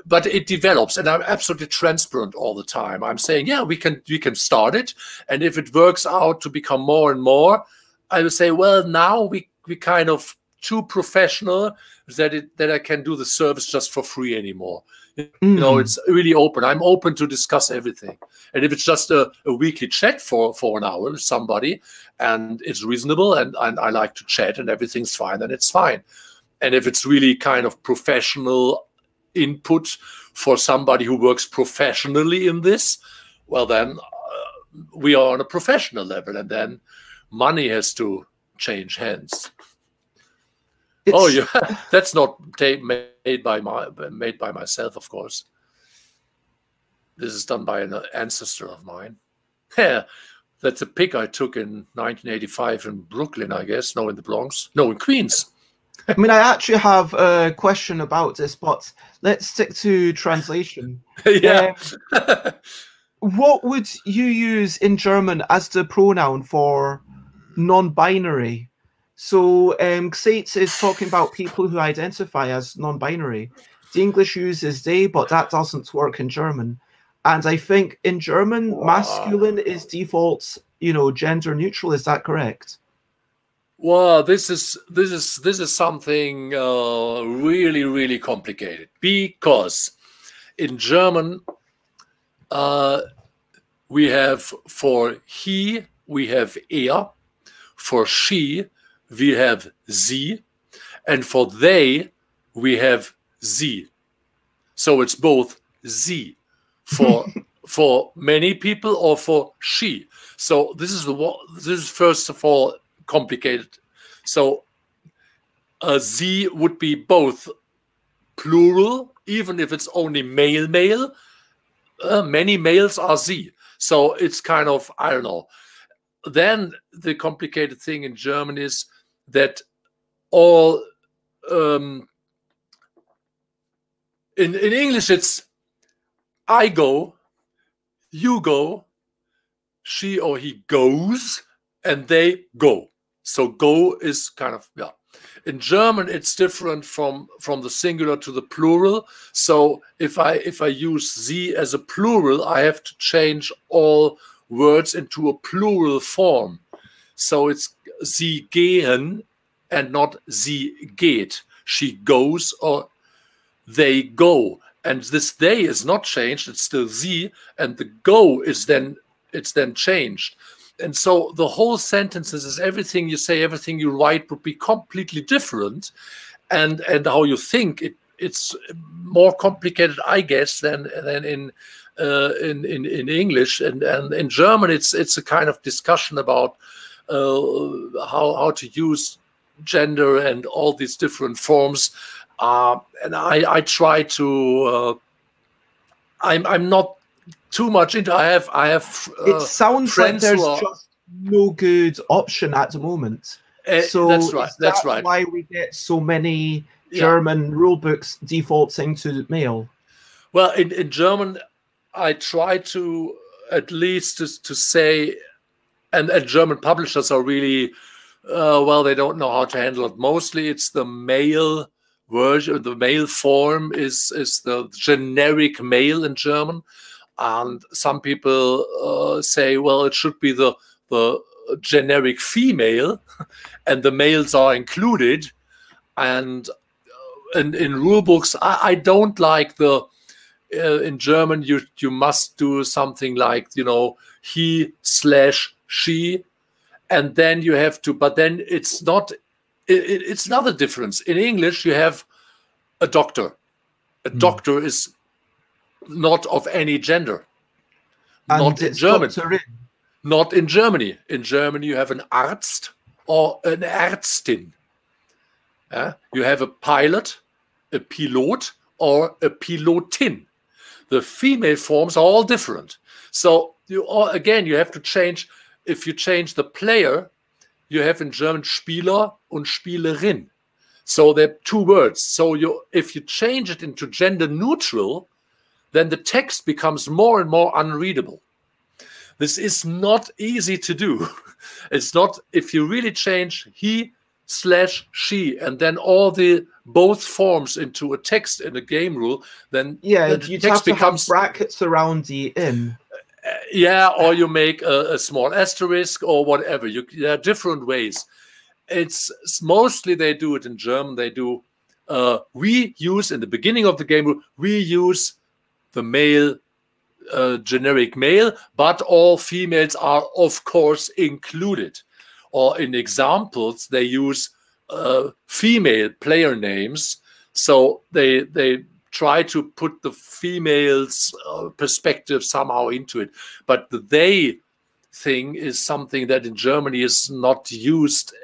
but it develops and i'm absolutely transparent all the time. I'm saying yeah we can we can start it. And if it works out to become more and more i will say well now we we kind of too professional that it that i can do the service just for free anymore mm. you know mm. it's really open i'm open to discuss everything and if it's just a, a weekly chat for for an hour with somebody and it's reasonable and, and i like to chat and everything's fine then it's fine and if it's really kind of professional input for somebody who works professionally in this, well, then uh, we are on a professional level, and then money has to change hands. It's... Oh, yeah, that's not made by my made by myself, of course. This is done by an ancestor of mine. Yeah, that's a pic I took in 1985 in Brooklyn, I guess. No, in the Bronx. No, in Queens. I mean, I actually have a question about this, but let's stick to translation. yeah. Um, what would you use in German as the pronoun for non-binary? So um, Xates is talking about people who identify as non-binary. The English uses they, but that doesn't work in German. And I think in German, wow. masculine is default, you know, gender neutral. Is that correct? Well, this is this is this is something uh, really really complicated because in German uh, we have for he we have er, for she we have sie, and for they we have sie. So it's both sie for for many people or for she. So this is the this is first of all complicated. So a sie would be both plural, even if it's only male male. Uh, many males are sie. So it's kind of, I don't know. Then the complicated thing in German is that all um, in, in English it's I go, you go, she or he goes, and they go. So go is kind of yeah. In German, it's different from from the singular to the plural. So if I if I use sie as a plural, I have to change all words into a plural form. So it's sie gehen and not sie geht. She goes or they go. And this they is not changed, it's still sie, and the go is then it's then changed and so the whole sentences is everything you say, everything you write would be completely different, and and how you think it it's more complicated, I guess, than than in uh, in, in in English and and in German. It's it's a kind of discussion about how how to use gender and all these different forms. Uh, and I I try to. Uh, I'm I'm not too much into. I have I have. Uh, it sounds like there's are, just no good option at the moment. Uh, so that's right. That's right. Why we get so many German yeah. rule books defaulting to male. Well, in, in German, I try to at least to, to say, and, and German publishers are really uh, well. They don't know how to handle it. Mostly, it's the male version. The male form is is the generic male in German and some people uh, say, well, it should be the the generic female, and the males are included. And uh, in, in rule books, I, I don't like the uh, in German you you must do something like you know he slash she, and then you have to. But then it's not. It, it's another difference. In English, you have a doctor. A mm. doctor is not of any gender. And not in German. Not in Germany. In Germany, you have an Arzt or an Ärztin. Yeah? You have a pilot, a pilot, or a pilotin. the female forms are all different. So you all, again, you have to change. If you change the player, you have in German Spieler und Spielerin. So they're two words. So you, if you change it into gender neutral, then the text becomes more and more unreadable. This is not easy to do. It's not if you really change he slash she and then all the both forms into a text in a game rule, then yeah, then you text becomes brackets around the in. Yeah, or you make a, a, small asterisk or whatever. You there are different ways. It's, it's mostly they do it in German. They do. Uh, we use in the beginning of the game. We use the male uh, generic male, but all females are of course included. Or in examples, they use uh, female player names. So they they try to put the females' uh, perspective somehow into it. But the they thing is something that in Germany is not used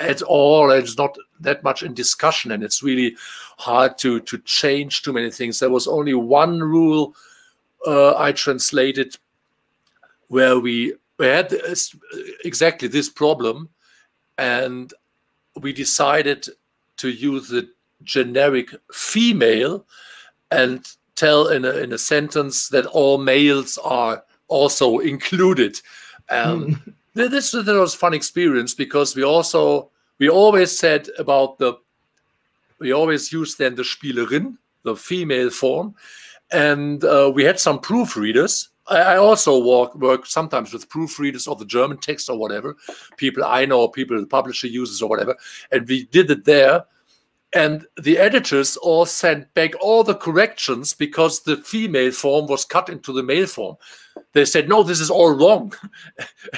at all. It's not that much in discussion, and it's really hard to to change too many things. There was only one rule uh, I translated where we, we had this, exactly this problem, and we decided to use the generic female and tell in a, in a sentence that all males are also included. Um, mm. this, this was a fun experience because we also we always said about the we always use then the Spielerin, the female form, and uh, we had some proofreaders. I, I also work, work sometimes with proofreaders of the German text or whatever, people I know, people the publisher uses or whatever, and we did it there. And the editors all sent back all the corrections because the female form was cut into the male form. They said, no, this is all wrong.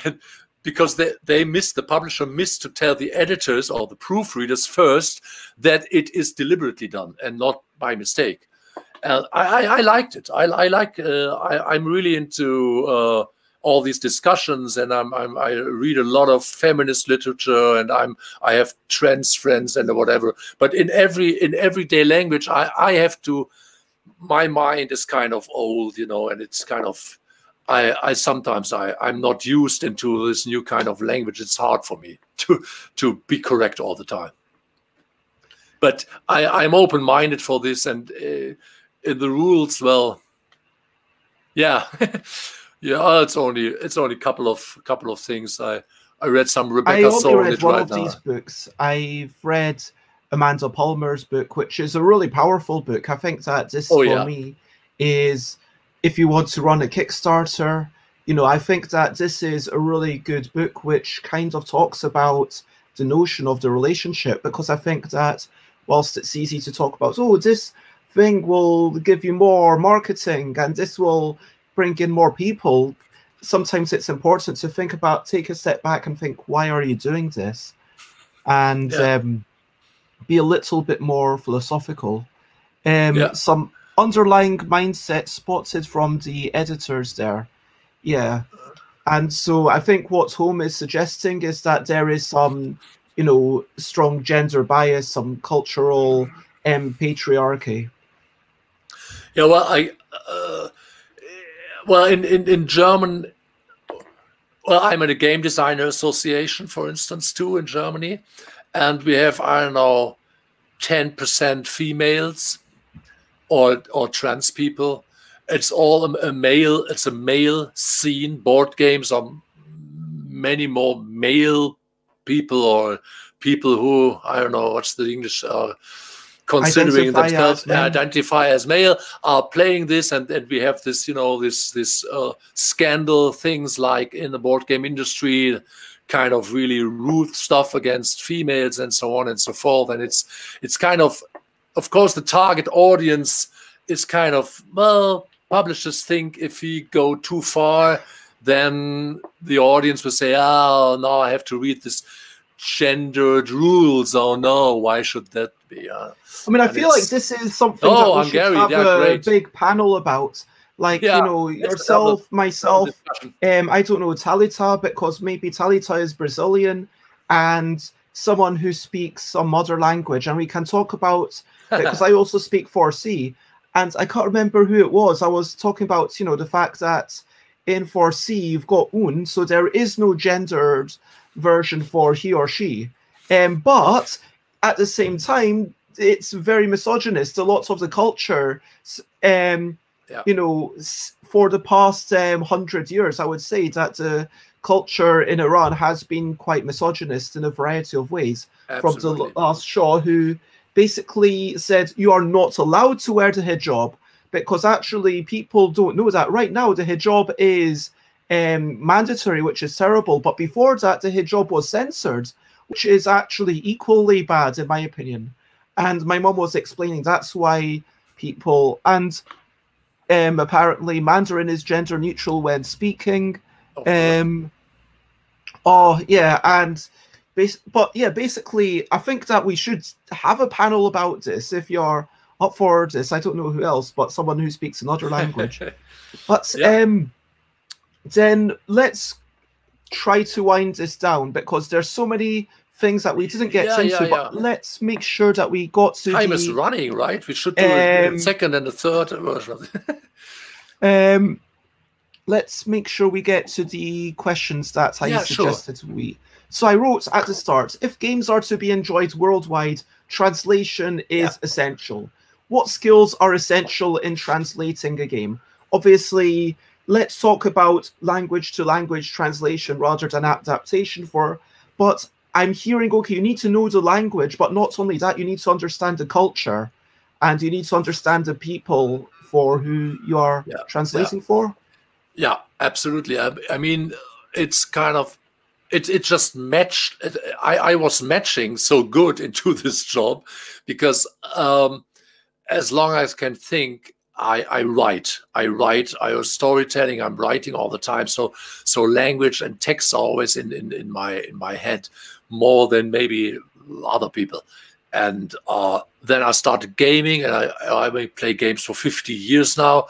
because they, they missed, the publisher missed to tell the editors or the proofreaders first that it is deliberately done and not by mistake. Uh, I, I, liked it. I, I like. Uh, I, am really into uh, all these discussions, and I'm, I'm, i read a lot of feminist literature, and I'm I have trans friends and whatever. But in every in everyday language, I, I have to. My mind is kind of old, you know, and it's kind of. I, I sometimes I, I'm not used into this new kind of language. It's hard for me to to be correct all the time. But I, I'm open minded for this, and uh, in the rules, well, yeah, yeah. It's only it's only a couple of couple of things. I I read some Rebecca I only read one right of now. these books. I've read Amanda Palmer's book, which is a really powerful book. I think that this oh, for yeah. me is if you want to run a Kickstarter, you know, I think that this is a really good book which kind of talks about the notion of the relationship because I think that whilst it's easy to talk about, oh, this thing will give you more marketing and this will bring in more people sometimes it's important to think about take a step back and think why are you doing this? And yeah. um, be a little bit more philosophical. Um, yeah. some underlying mindset spotted from the editors there. Yeah. And so i think what home is suggesting is that there is some you know strong gender bias some cultural um, patriarchy. Yeah, well, I uh, well in, in in German. Well, I'm in a game designer association, for instance, too in Germany, and we have I don't know, ten percent females, or or trans people. It's all a, a male. It's a male scene. Board games are many more male people or people who I don't know what's the English. Uh, considering identify themselves as identify as male are playing this and, and we have this you know this this uh, scandal things like in the board game industry kind of really rude stuff against females and so on and so forth. And it's it's kind of of course the target audience is kind of well publishers think if we go too far then the audience will say oh now i have to read this gendered rules. Oh no why should that be uh, I mean, I feel like this is something oh, that we should have yeah, a great. big panel about. Like yeah, you know, yourself, myself. Um, I don't know Talita because maybe Talita is Brazilian, and someone who speaks some other language, and we can talk about because I also speak Farsi, and I can't remember who it was. I was talking about, you know, the fact that in Farsi you've got un, so there is no gendered version for he or she. Um, but at the same time, it's very misogynist. A lot of the culture, um, yeah. you know, for the past um, hundred years, I would say that the culture in Iran has been quite misogynist in a variety of ways. Absolutely. From the last Shah, who basically said you are not allowed to wear the hijab because actually people don't know that right now the hijab is um, mandatory, which is terrible. But before that, the hijab was censored, which is actually equally bad in my opinion. And my mom was explaining that's why people and um, apparently Mandarin is gender neutral when speaking. Oh, um, oh yeah, and but yeah, basically, I think that we should have a panel about this. If you're up for this, I don't know who else, but someone who speaks another language. but yeah. um, then let's try to wind this down because there's so many things that we didn't get yeah, into. Yeah, but let's make sure that we got to. Time the, is running, right? We should do um, a second and a third version. um, let's make sure we get to the questions that I yeah, suggested sure. we so I wrote at the start, if games are to be enjoyed worldwide, translation is yeah. essential. What skills are essential in translating a game? Obviously, let's talk about language to language translation rather than adaptation for, but I'm hearing, okay, you need to know the language, but not only that, you need to understand the culture and you need to understand the people for who you are yeah. translating yeah. for. Yeah, absolutely. I, I mean, it's kind of it, it just matched. It, I, I was matching so good into this job because um, as long as I can think, I, I write. I write. I was storytelling. I'm writing all the time. So so language and text are always in, in, in my in my head more than maybe other people. And uh, then I started gaming, and I I play games for 50 years now,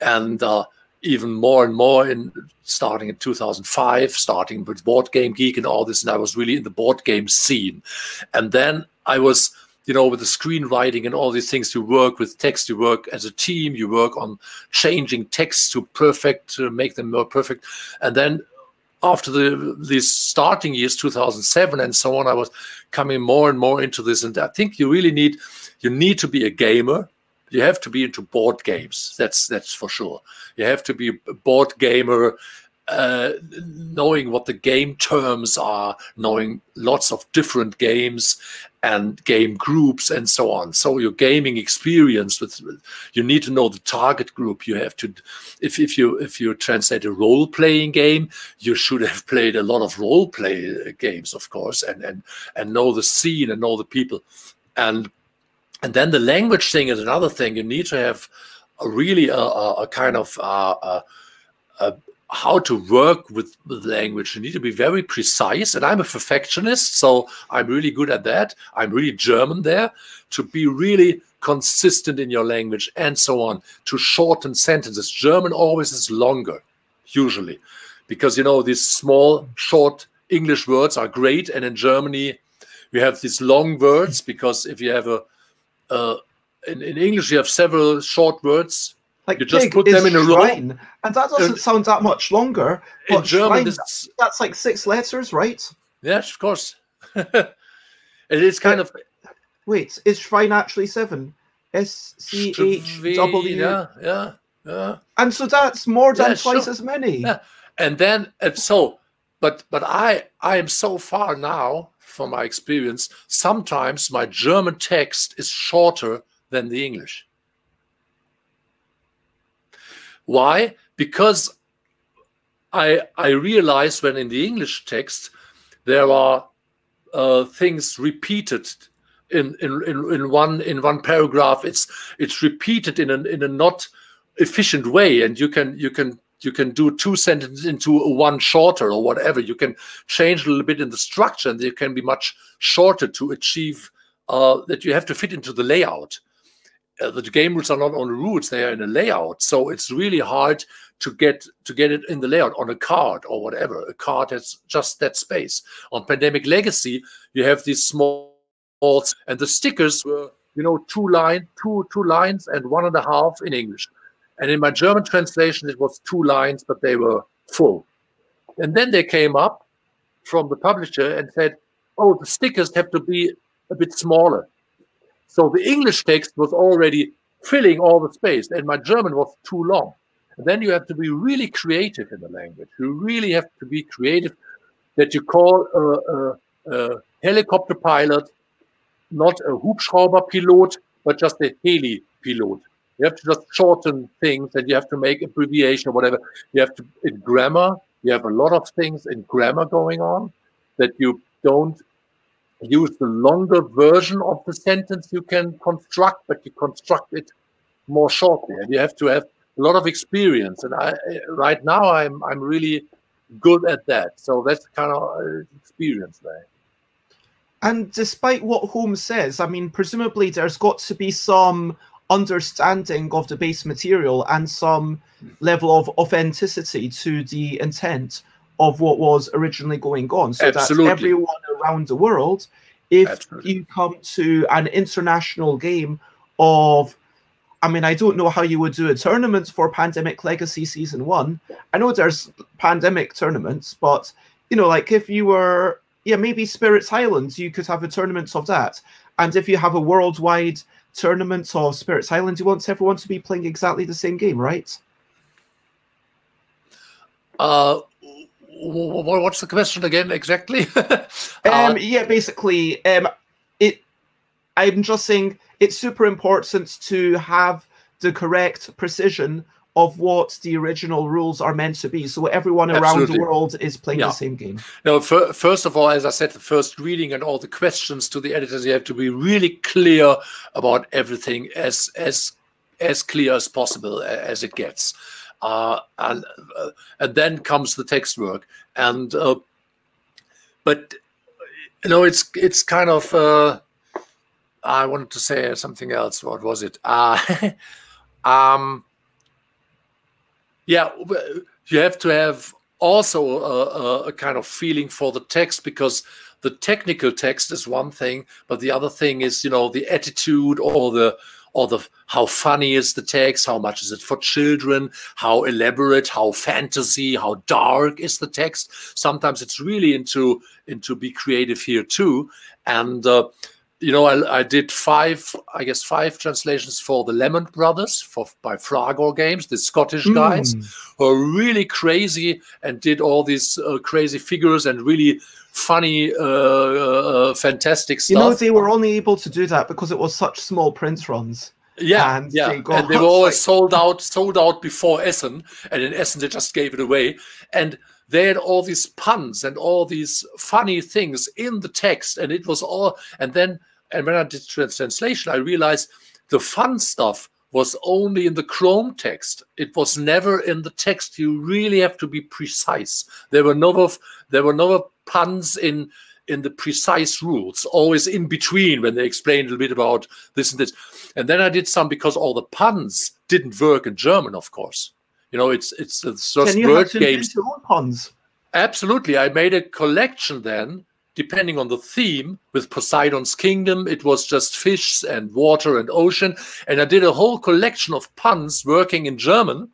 and uh, even more and more in starting in 2005 starting with board game geek and all this and i was really in the board game scene. And then i was you know with the screenwriting and all these things you work with text you work as a team you work on changing text to perfect to make them more perfect. And then after the these starting years 2007 and so on i was coming more and more into this and i think you really need you need to be a gamer you have to be into board games. That's that's for sure. You have to be a board gamer, uh, knowing what the game terms are, knowing lots of different games and game groups and so on. So your gaming experience with you need to know the target group. You have to if if you if you translate a role playing game, you should have played a lot of role play games, of course, and and and know the scene and know the people. And and then the language thing is another thing. You need to have a really a, a, a kind of uh, a, how to work with, language. You need to be very precise. And I'm a perfectionist, so I'm really good at that. I'm really German there to be really consistent in your language and so on. To shorten sentences. German always is longer, usually, because you know these small, short English words are great, and in Germany you have these long words because if you have a uh, in, in English, you have several short words. Like you just put them in a row. And that doesn't uh, sound that much longer. in German, shrine, that's like six letters, right? Yes, of course. it is kind of. Wait, is Schwein actually seven? S C H W. Yeah, yeah, yeah. And so that's more than yeah, twice sure. as many. Yeah. And then, and so, but but I I am so far now from my experience, sometimes my German text is shorter than the English. Why? Because I, I realize when in the English text there are uh, things repeated in, in, in, in one in one paragraph. It's it's repeated in a in a not efficient way, and you can you can you can do two sentences into one shorter or whatever. You can change a little bit in the structure and they can be much shorter to achieve uh, that you have to fit into the layout. Uh, the game rules are not on the rules; they are in a layout. So it's really hard to get to get it in the layout on a card or whatever. A card has just that space. On Pandemic Legacy, you have these small balls, and the stickers were you know, two line, two two lines and one and a half in English. And in my German translation, it was two lines, but they were full. And then they came up from the publisher and said, "Oh, the stickers have to be a bit smaller." So the English text was already filling all the space, and my German was too long. And then you have to be really creative in the language. You really have to be creative that you call a, a, a helicopter pilot not a Hubschrauber pilot, but just a heli pilot. You have to just shorten things and you have to make abbreviation or whatever. You have to, in grammar, you have a lot of things in grammar going on that you don't use the longer version of the sentence you can construct, but you construct it more shortly. And you have to have a lot of experience. And I, right now, I'm I'm really good at that. So that's kind of uh, experience there. And despite what Holmes says, I mean, presumably there's got to be some understanding of the base material and some level of authenticity to the intent of what was originally going on. So Absolutely. that everyone around the world, if Absolutely. you come to an international game of I mean, I don't know how you would do a tournament for Pandemic Legacy Season 1. I know there's pandemic tournaments, but you know, like if you were yeah, maybe Spirits Islands, you could have a tournament of that. And if you have a worldwide tournament of Spirits Island, you want everyone to be playing exactly the same game, right? Uh, what's the question again exactly? um, yeah, basically, um, it. I'm just saying it's super important to have the correct precision of what the original rules are meant to be. So everyone around Absolutely. the world is playing Yeah. the same game. No, fir- first of all, as I said, the first reading and all the questions to the editors, you have to be really clear about everything as as as clear as possible as it gets, uh, and uh, and then comes the text work. And uh, but you know, it's it's kind of. Uh, I wanted to say something else. What was it? Uh, um, yeah, you have to have also a, a, a kind of feeling for the text because the technical text is one thing, but the other thing is you know the attitude or the or the how funny is the text, how much is it for children, how elaborate, how fantasy, how dark is the text. Sometimes it's really into into be creative here too, and. Uh, you know, I, I did five, I guess, five translations for the Lamont Brothers for by Fragor Games, the Scottish guys Mm. who are really crazy and did all these uh, crazy figures and really funny, uh, uh, fantastic You know, they were only able to do that because it was such small print runs. yeah, and yeah, they and they were always like- sold out, sold out before Essen, and in Essen they just gave it away. And they had all these puns and all these funny things in the text, and it was all. And then, and when I did trans- translation, I realized the fun stuff was only in the Chrome text. It was never in the text. You really have to be precise. There were no, there were no puns in in the precise rules, always in between when they explain a little bit about this and this. And then I did some because all the puns didn't work in German, of course. You know, it's it's, it's just Then you word to games. your own puns. Absolutely. I made a collection then, depending on the theme, with Poseidon's Kingdom. It was just fish and water and ocean. And I did a whole collection of puns working in German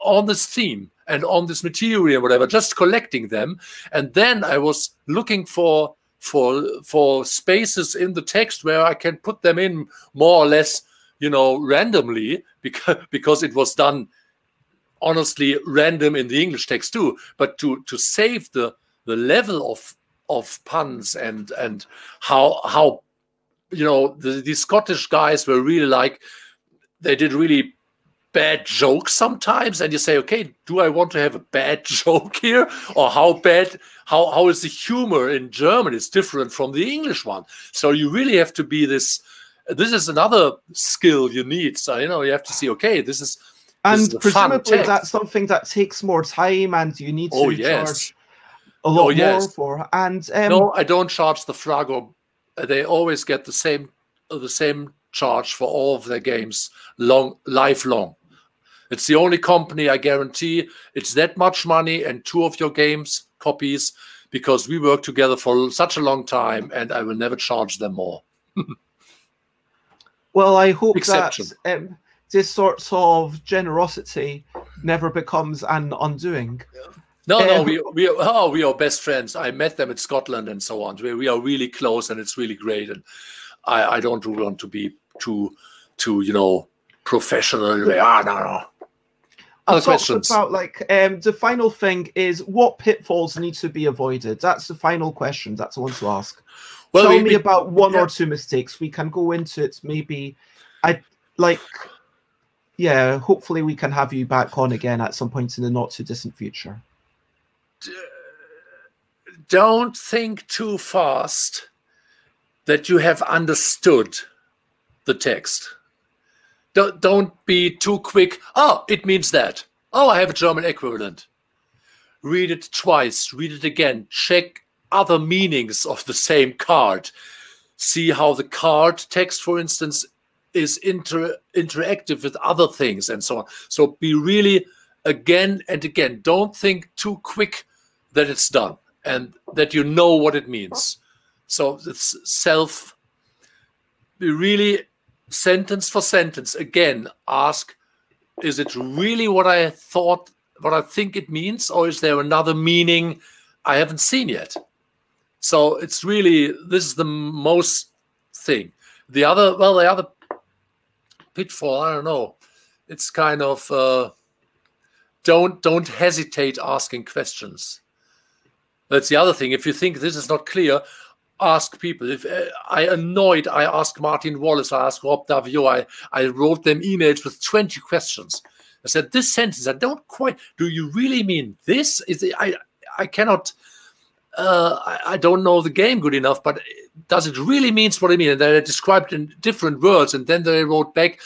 on this theme and on this material whatever, just collecting them. And then I was looking for for for spaces in the text where I can put them in more or less, you know, randomly because because it was done honestly random in the English text too, but to to save the the level of of puns and and how how you know the, the Scottish guys were really like they did really bad jokes sometimes and you say okay do i want to have a bad joke here or how bad how how is the humor in german is different from the english one so you really have to be this this is another skill you need so you know you have to see okay this is And is presumably that's something that takes more time and you need to Oh, yes. charge a lot Oh, yes. more for. And um, no, I don't charge the Fragor. They always get the same the same charge for all of their games, long lifelong. It's the only company I guarantee it's that much money and two of your games copies because we work together for such a long time, and I will never charge them more. Well, I hope Exception. that um, this sort of generosity never becomes an undoing. No, no, Um, we we are, oh, we are best friends. I met them in Scotland and so on. We, we are really close, and it's really great. And I, I don't want to be too too you know professional. Ah, no, no. Other questions? About like um, the final thing is what pitfalls need to be avoided. That's the final question. That's I want to ask. Well, Tell we- me we- about one yeah. or two mistakes. We can go into it. Maybe I like. Yeah, hopefully we can have you back on again at some point in the not too distant future. don't think too fast that you have understood the text. Don't, don't be too quick. Oh, it means that. Oh, I have a German equivalent. Read it twice, read it again, check other meanings of the same card. See how the card text, for instance, is inter- interactive with other things and so on. So be really again and again. Don't think too quick that it's done and that you know what it means. So it's self. Be really sentence for sentence again. Ask: Is it really what I thought? What I think it means, or is there another meaning I haven't seen yet? So it's really this is the most thing. The other, well, the other pitfall, I don't know. It's kind of uh, don't don't hesitate asking questions. That's the other thing. If you think this is not clear, ask people. If uh, I annoyed, I asked Martin Wallace, I asked Rob Daviau, I, I wrote them emails with 20 questions. I said, this sentence, I don't quite, do you really mean this? Is I, I cannot, uh, I, I don't know the game good enough, but does it really means what I mean? And they described in different words. And then they wrote back,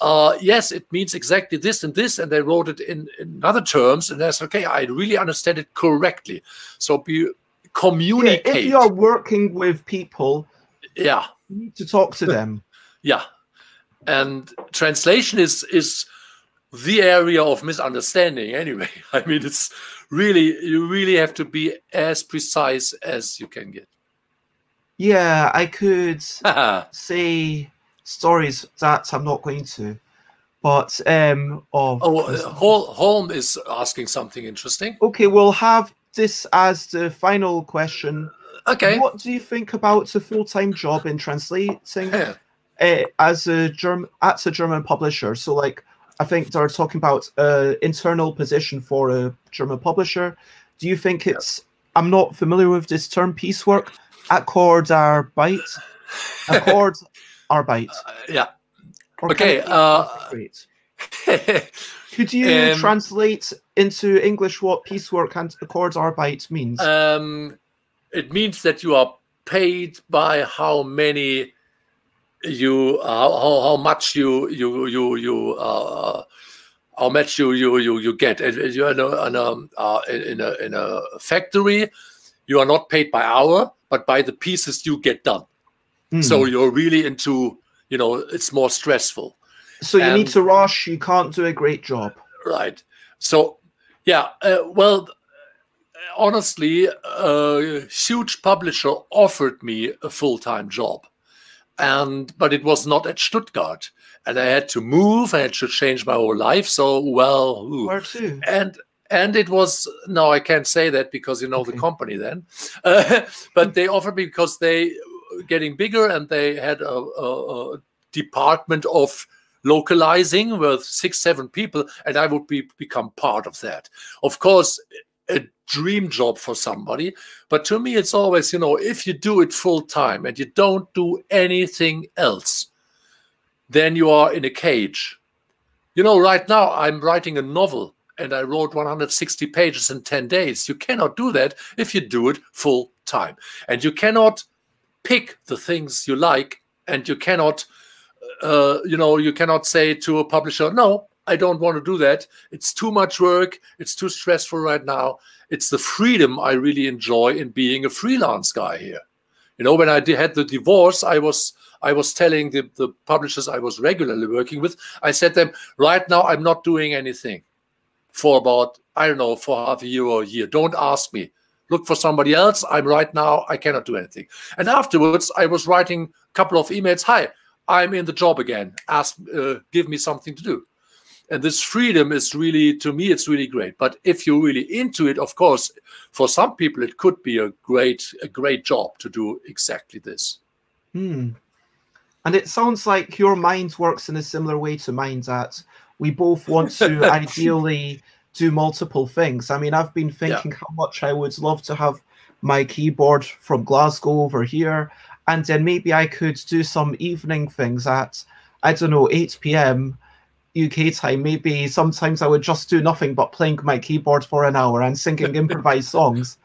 uh, yes, it means exactly this and this, and they wrote it in, in other terms, and that's okay. I really understand it correctly. So be Yeah, communicate. if you are working with people, yeah, you need to talk to them. yeah. And translation is is the area of misunderstanding. Anyway, I mean, it's really you really have to be as precise as you can get. Yeah, I could oh, say stories that I'm not going to, but um, of Hol- Holm is asking something interesting. okay, we'll have this as the final question. Okay. What do you think about a full-time job in translating Yeah. uh, as a German at a German publisher? So, like, I think they're talking about uh, internal position for a German publisher. Do you think it's? I'm not familiar with this term piecework. Akkordarbeit. Akkordarbeit. yeah. Or Okay, can it be uh, great? Could you um, translate into English what piecework and Akkordarbeit means? um, it means that you are paid by how many you how, how, how much you you you you uh, how much you you you, you get And you're in a, in a, uh, in a in a factory you are not paid by hour but by the pieces you get done Hmm. so you're really into you know it's more stressful so you need to rush. You can't do a great job. Right. So, yeah. Uh, well, honestly, a huge publisher offered me a full-time job, and but it was not at Stuttgart, and I had to move. I had to change my whole life. So, well, ooh. Where to? and and it was no, I can't say that because you know the company then, uh, but they offered me because they were getting bigger and they had a, a, a department of localizing with six seven people and i would be become part of that. Of course a dream job for somebody but to me it's always you know if you do it full time and you don't do anything else then you are in a cage. You know right now i'm writing a novel and i wrote 160 pages in 10 days. You cannot do that if you do it full time and you cannot pick the things you like and you cannot uh, you know, you cannot say to a publisher, no, I don't want to do that. It's too much work. It's too stressful right now. It's the freedom I really enjoy in being a freelance guy here. You know, when I had the divorce, I was I was telling the, the publishers I was regularly working with, I said them, right now I'm not doing anything for about, I don't know, for half a year or a year. Don't ask me. Look for somebody else. I'm right now, I cannot do anything. And afterwards, I was writing a couple of emails. Hi, I'm in the job again. Ask, uh, give me something to do. And this freedom is really, to me, it's really great. But if you're really into it, of course, for some people, it could be a great, a great job to do exactly this. Hmm. And it sounds like your mind works in a similar way to mine. That we both want to ideally do multiple things. I mean, I've been thinking yeah. how much I would love to have my keyboard from Glasgow over here, and then maybe I could do some evening things at I don't know 8 p.m. UK time. Maybe sometimes I would just do nothing but playing my keyboard for an hour and singing improvised songs.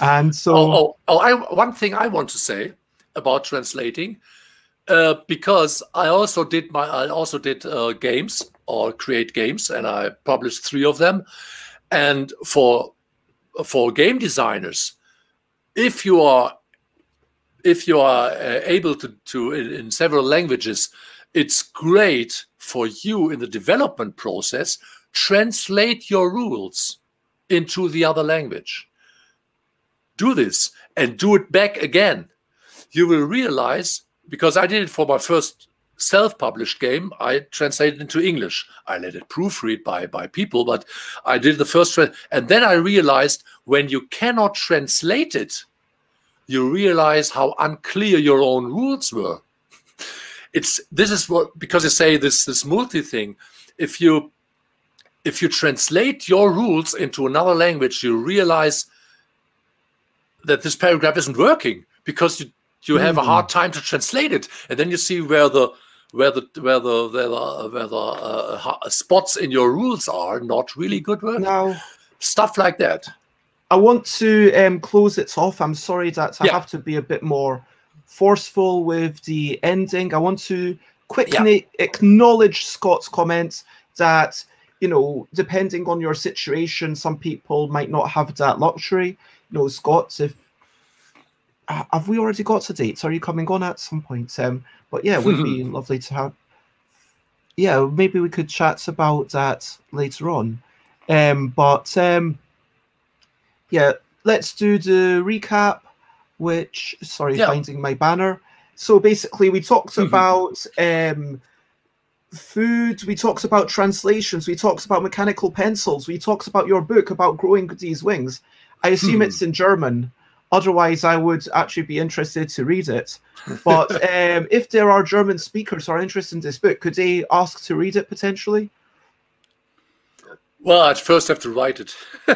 And so, oh, oh, oh I, one thing I want to say about translating, uh, because I also did my I also did uh, games or create games, and I published three of them. And for for game designers, if you are if you are uh, able to to in, in several languages, it's great for you in the development process. Translate your rules into the other language. Do this and do it back again. You will realize because I did it for my first self-published game i translated into english i let it proofread by by people but i did the first and then i realized when you cannot translate it you realize how unclear your own rules were it's this is what because you say this this multi thing if you if you translate your rules into another language you realize that this paragraph isn't working because you you mm. have a hard hmm. time to translate it and then you see where the where the where the where the, where the uh, spots in your rules are not really good work. Now, stuff like that. I want to um, close it off. I'm sorry that I yeah. have to be a bit more forceful with the ending. I want to quickly yeah. acknowledge Scott's comments that you know, depending on your situation, some people might not have that luxury. You know, Scott, if have we already got to date? Are you coming on at some point? Um, but yeah, it would be lovely to have. Yeah, maybe we could chat about that later on. Um, but um, yeah, let's do the recap. Which sorry, yeah. finding my banner. So basically, we talked mm-hmm. about um, food. We talked about translations. We talked about mechanical pencils. We talked about your book about growing these wings. I assume hmm. it's in German. Otherwise, I would actually be interested to read it. But um, if there are German speakers who are interested in this book, could they ask to read it potentially? Well, I'd first have to write it.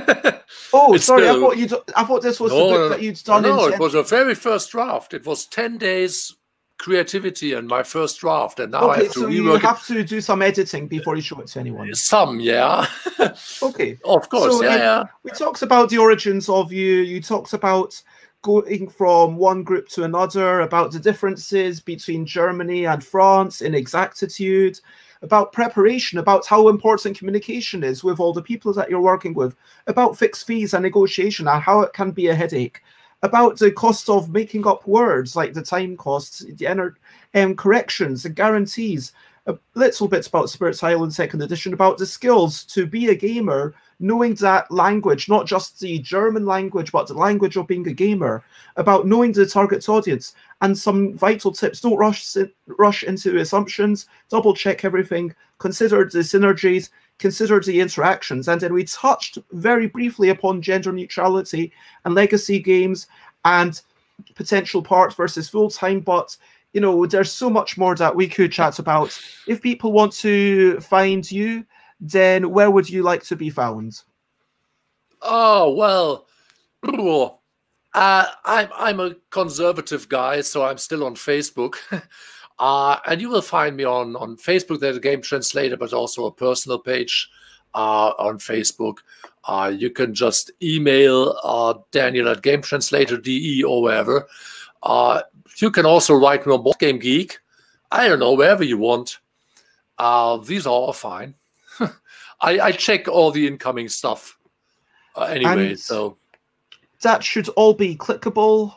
oh, it's sorry. Still... I thought you. I thought this was no, the book that you'd done. No, it was a very first draft. It was ten days creativity and my first draft, and now okay, I have to so you have it. to do some editing before you show it to anyone. Uh, some, yeah. okay, of course, so yeah, yeah. We talked about the origins of you. You talked about going from one group to another, about the differences between Germany and France in exactitude, about preparation, about how important communication is with all the people that you're working with, about fixed fees and negotiation and how it can be a headache about the cost of making up words, like the time costs, the um, corrections, the guarantees, a little bit about Spirits Island Second Edition, about the skills to be a gamer, knowing that language, not just the German language, but the language of being a gamer, about knowing the target audience, and some vital tips. Don't rush rush into assumptions. Double check everything. Consider the synergies consider the interactions. And then we touched very briefly upon gender neutrality and legacy games and potential part versus full time. But you know, there's so much more that we could chat about. If people want to find you, then where would you like to be found? Oh well, uh, I'm I'm a conservative guy, so I'm still on Facebook. Uh, and you will find me on, on Facebook. There's a game translator, but also a personal page uh, on Facebook. Uh, you can just email uh, Daniel at GameTranslator.de or wherever. Uh, you can also write me on Board Game Geek. I don't know, wherever you want. Uh, these are all fine. I, I, check all the incoming stuff uh, anyway, and so. That should all be clickable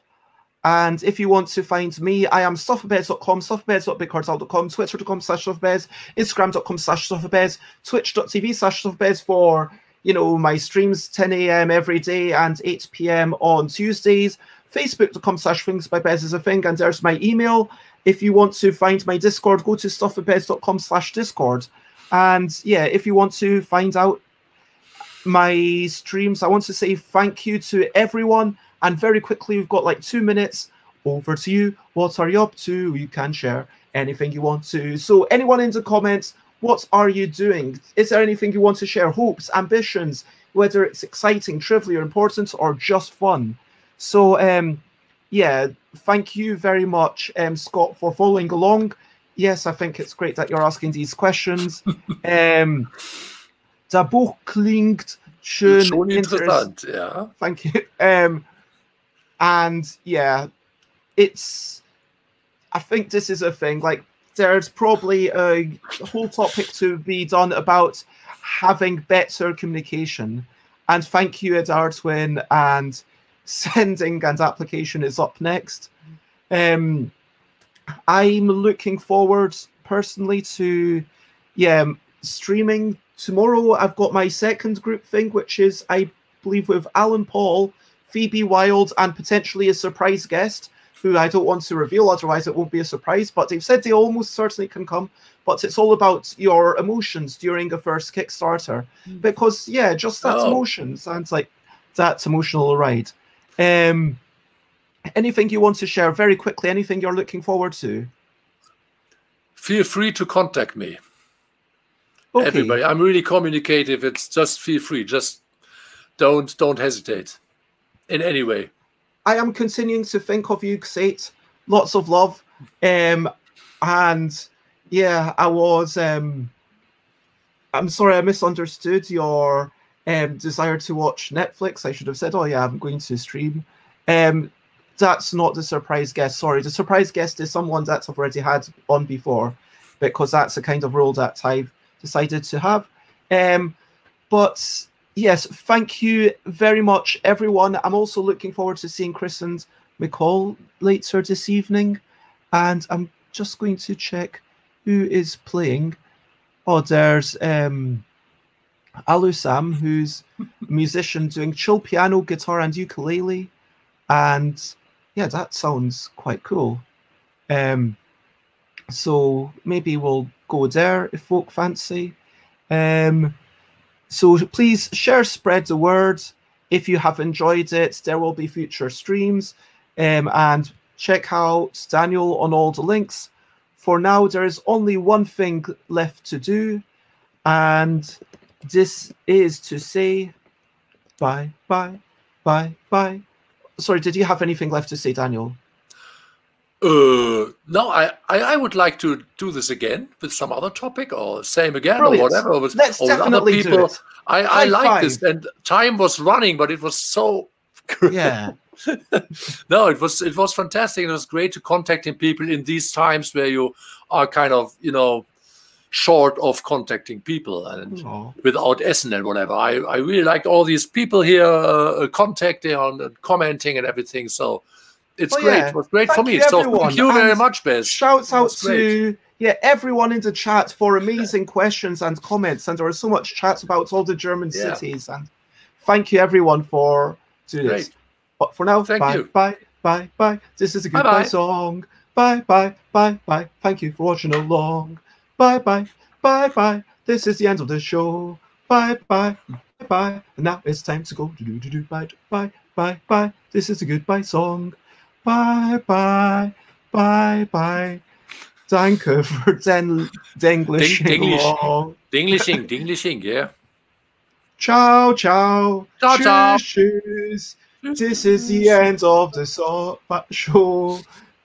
and if you want to find me, I am stuffforbeds.com, stuffforbeds.bigcartel.com, twitter.com slash stuffforbeds, instagram.com slash stuffforbeds, twitch.tv slash stuffforbeds for, you know, my streams 10 a.m. every day and 8 p.m. on Tuesdays. Facebook.com slash things by Bez is a thing, and there's my email. if you want to find my Discord, go to stuffwithbez.com slash Discord. And yeah, if you want to find out my streams, I want to say thank you to everyone. And very quickly, we've got like two minutes. Over to you. What are you up to? You can share anything you want to. So, anyone in the comments, what are you doing? Is there anything you want to share? Hopes, ambitions, whether it's exciting, trivial, or important, or just fun. So, um, yeah, thank you very much, um, Scott, for following along. Yes, I think it's great that you're asking these questions. um, da Buch klingt schön, Schon interessant, ja. Thank you. Um, and yeah, it's. I think this is a thing. Like, there's probably a whole topic to be done about having better communication. And thank you, Ed Artwin, and sending and application is up next. Um, I'm looking forward personally to, yeah, streaming tomorrow. I've got my second group thing, which is I believe with Alan Paul, Phoebe Wild, and potentially a surprise guest who I don't want to reveal, otherwise it won't be a surprise. But they've said they almost certainly can come. But it's all about your emotions during a first Kickstarter, because yeah, just that Oh. emotion sounds like that emotional ride. Um, anything you want to share very quickly? Anything you're looking forward to? Feel free to contact me. Okay. Everybody. I'm really communicative. It's just feel free. Just don't don't hesitate in any way. I am continuing to think of you, Xate. Lots of love. Um, and yeah, I was. Um, I'm sorry, I misunderstood your um, desire to watch Netflix. I should have said, "Oh yeah, I'm going to stream." Um, that's not the surprise guest. Sorry, the surprise guest is someone that I've already had on before, because that's the kind of role that I've decided to have. Um, but yes, thank you very much, everyone. I'm also looking forward to seeing Chris and McCall later this evening, and I'm just going to check who is playing. Oh, there's um, Alu Sam, who's a musician doing chill piano, guitar, and ukulele, and yeah, that sounds quite cool. Um, so maybe we'll go there if folk fancy. Um, so please share, spread the word. If you have enjoyed it, there will be future streams. Um, and check out Daniel on all the links. For now, there is only one thing left to do, and this is to say bye, bye, bye, bye. Sorry, did you have anything left to say, Daniel? Uh, no, I, I I would like to do this again with some other topic or same again Brilliant. or whatever. With, Let's or with other definitely do people. it. I I like this, and time was running, but it was so. Yeah. no, it was it was fantastic. It was great to contacting people in these times where you are kind of you know short of contacting people and Aw. without Essen and whatever. I, I really liked all these people here uh, contacting and uh, commenting and everything. So it's Oh, great. yeah. It was great for me. you, so thank you very And much, Bez. Shouts out That's great. to yeah everyone in the chat for amazing questions and comments, and there was so much chat about all the German Yeah. cities. And thank you everyone for doing this. But for now, Thank bye, you. bye, bye, bye. This is a goodbye Bye-bye. song. Bye, bye, bye, bye. Thank you for watching along. Bye, bye, bye, bye. This is the end of the show. Bye, bye, bye, bye. And now it's time to go. Do do do do bye, bye, bye, bye. This is a goodbye song. Bye, bye, bye, bye. Danke für den Denglish. Ding- Denglish. Dinglishing, dinglishing, yeah. Ciao, ciao. Ciao, ciao. Tschüss. This is the end of the so- show.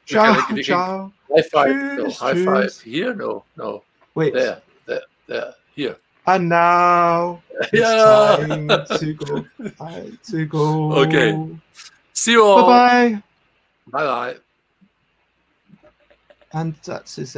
Ciao, ciao. High five. No, high five. Here? No, no. Wait, There, there, there. Here. and now it's Yeah. time to go. Time to go. Okay. See you all. Bye bye. Bye bye. And that's his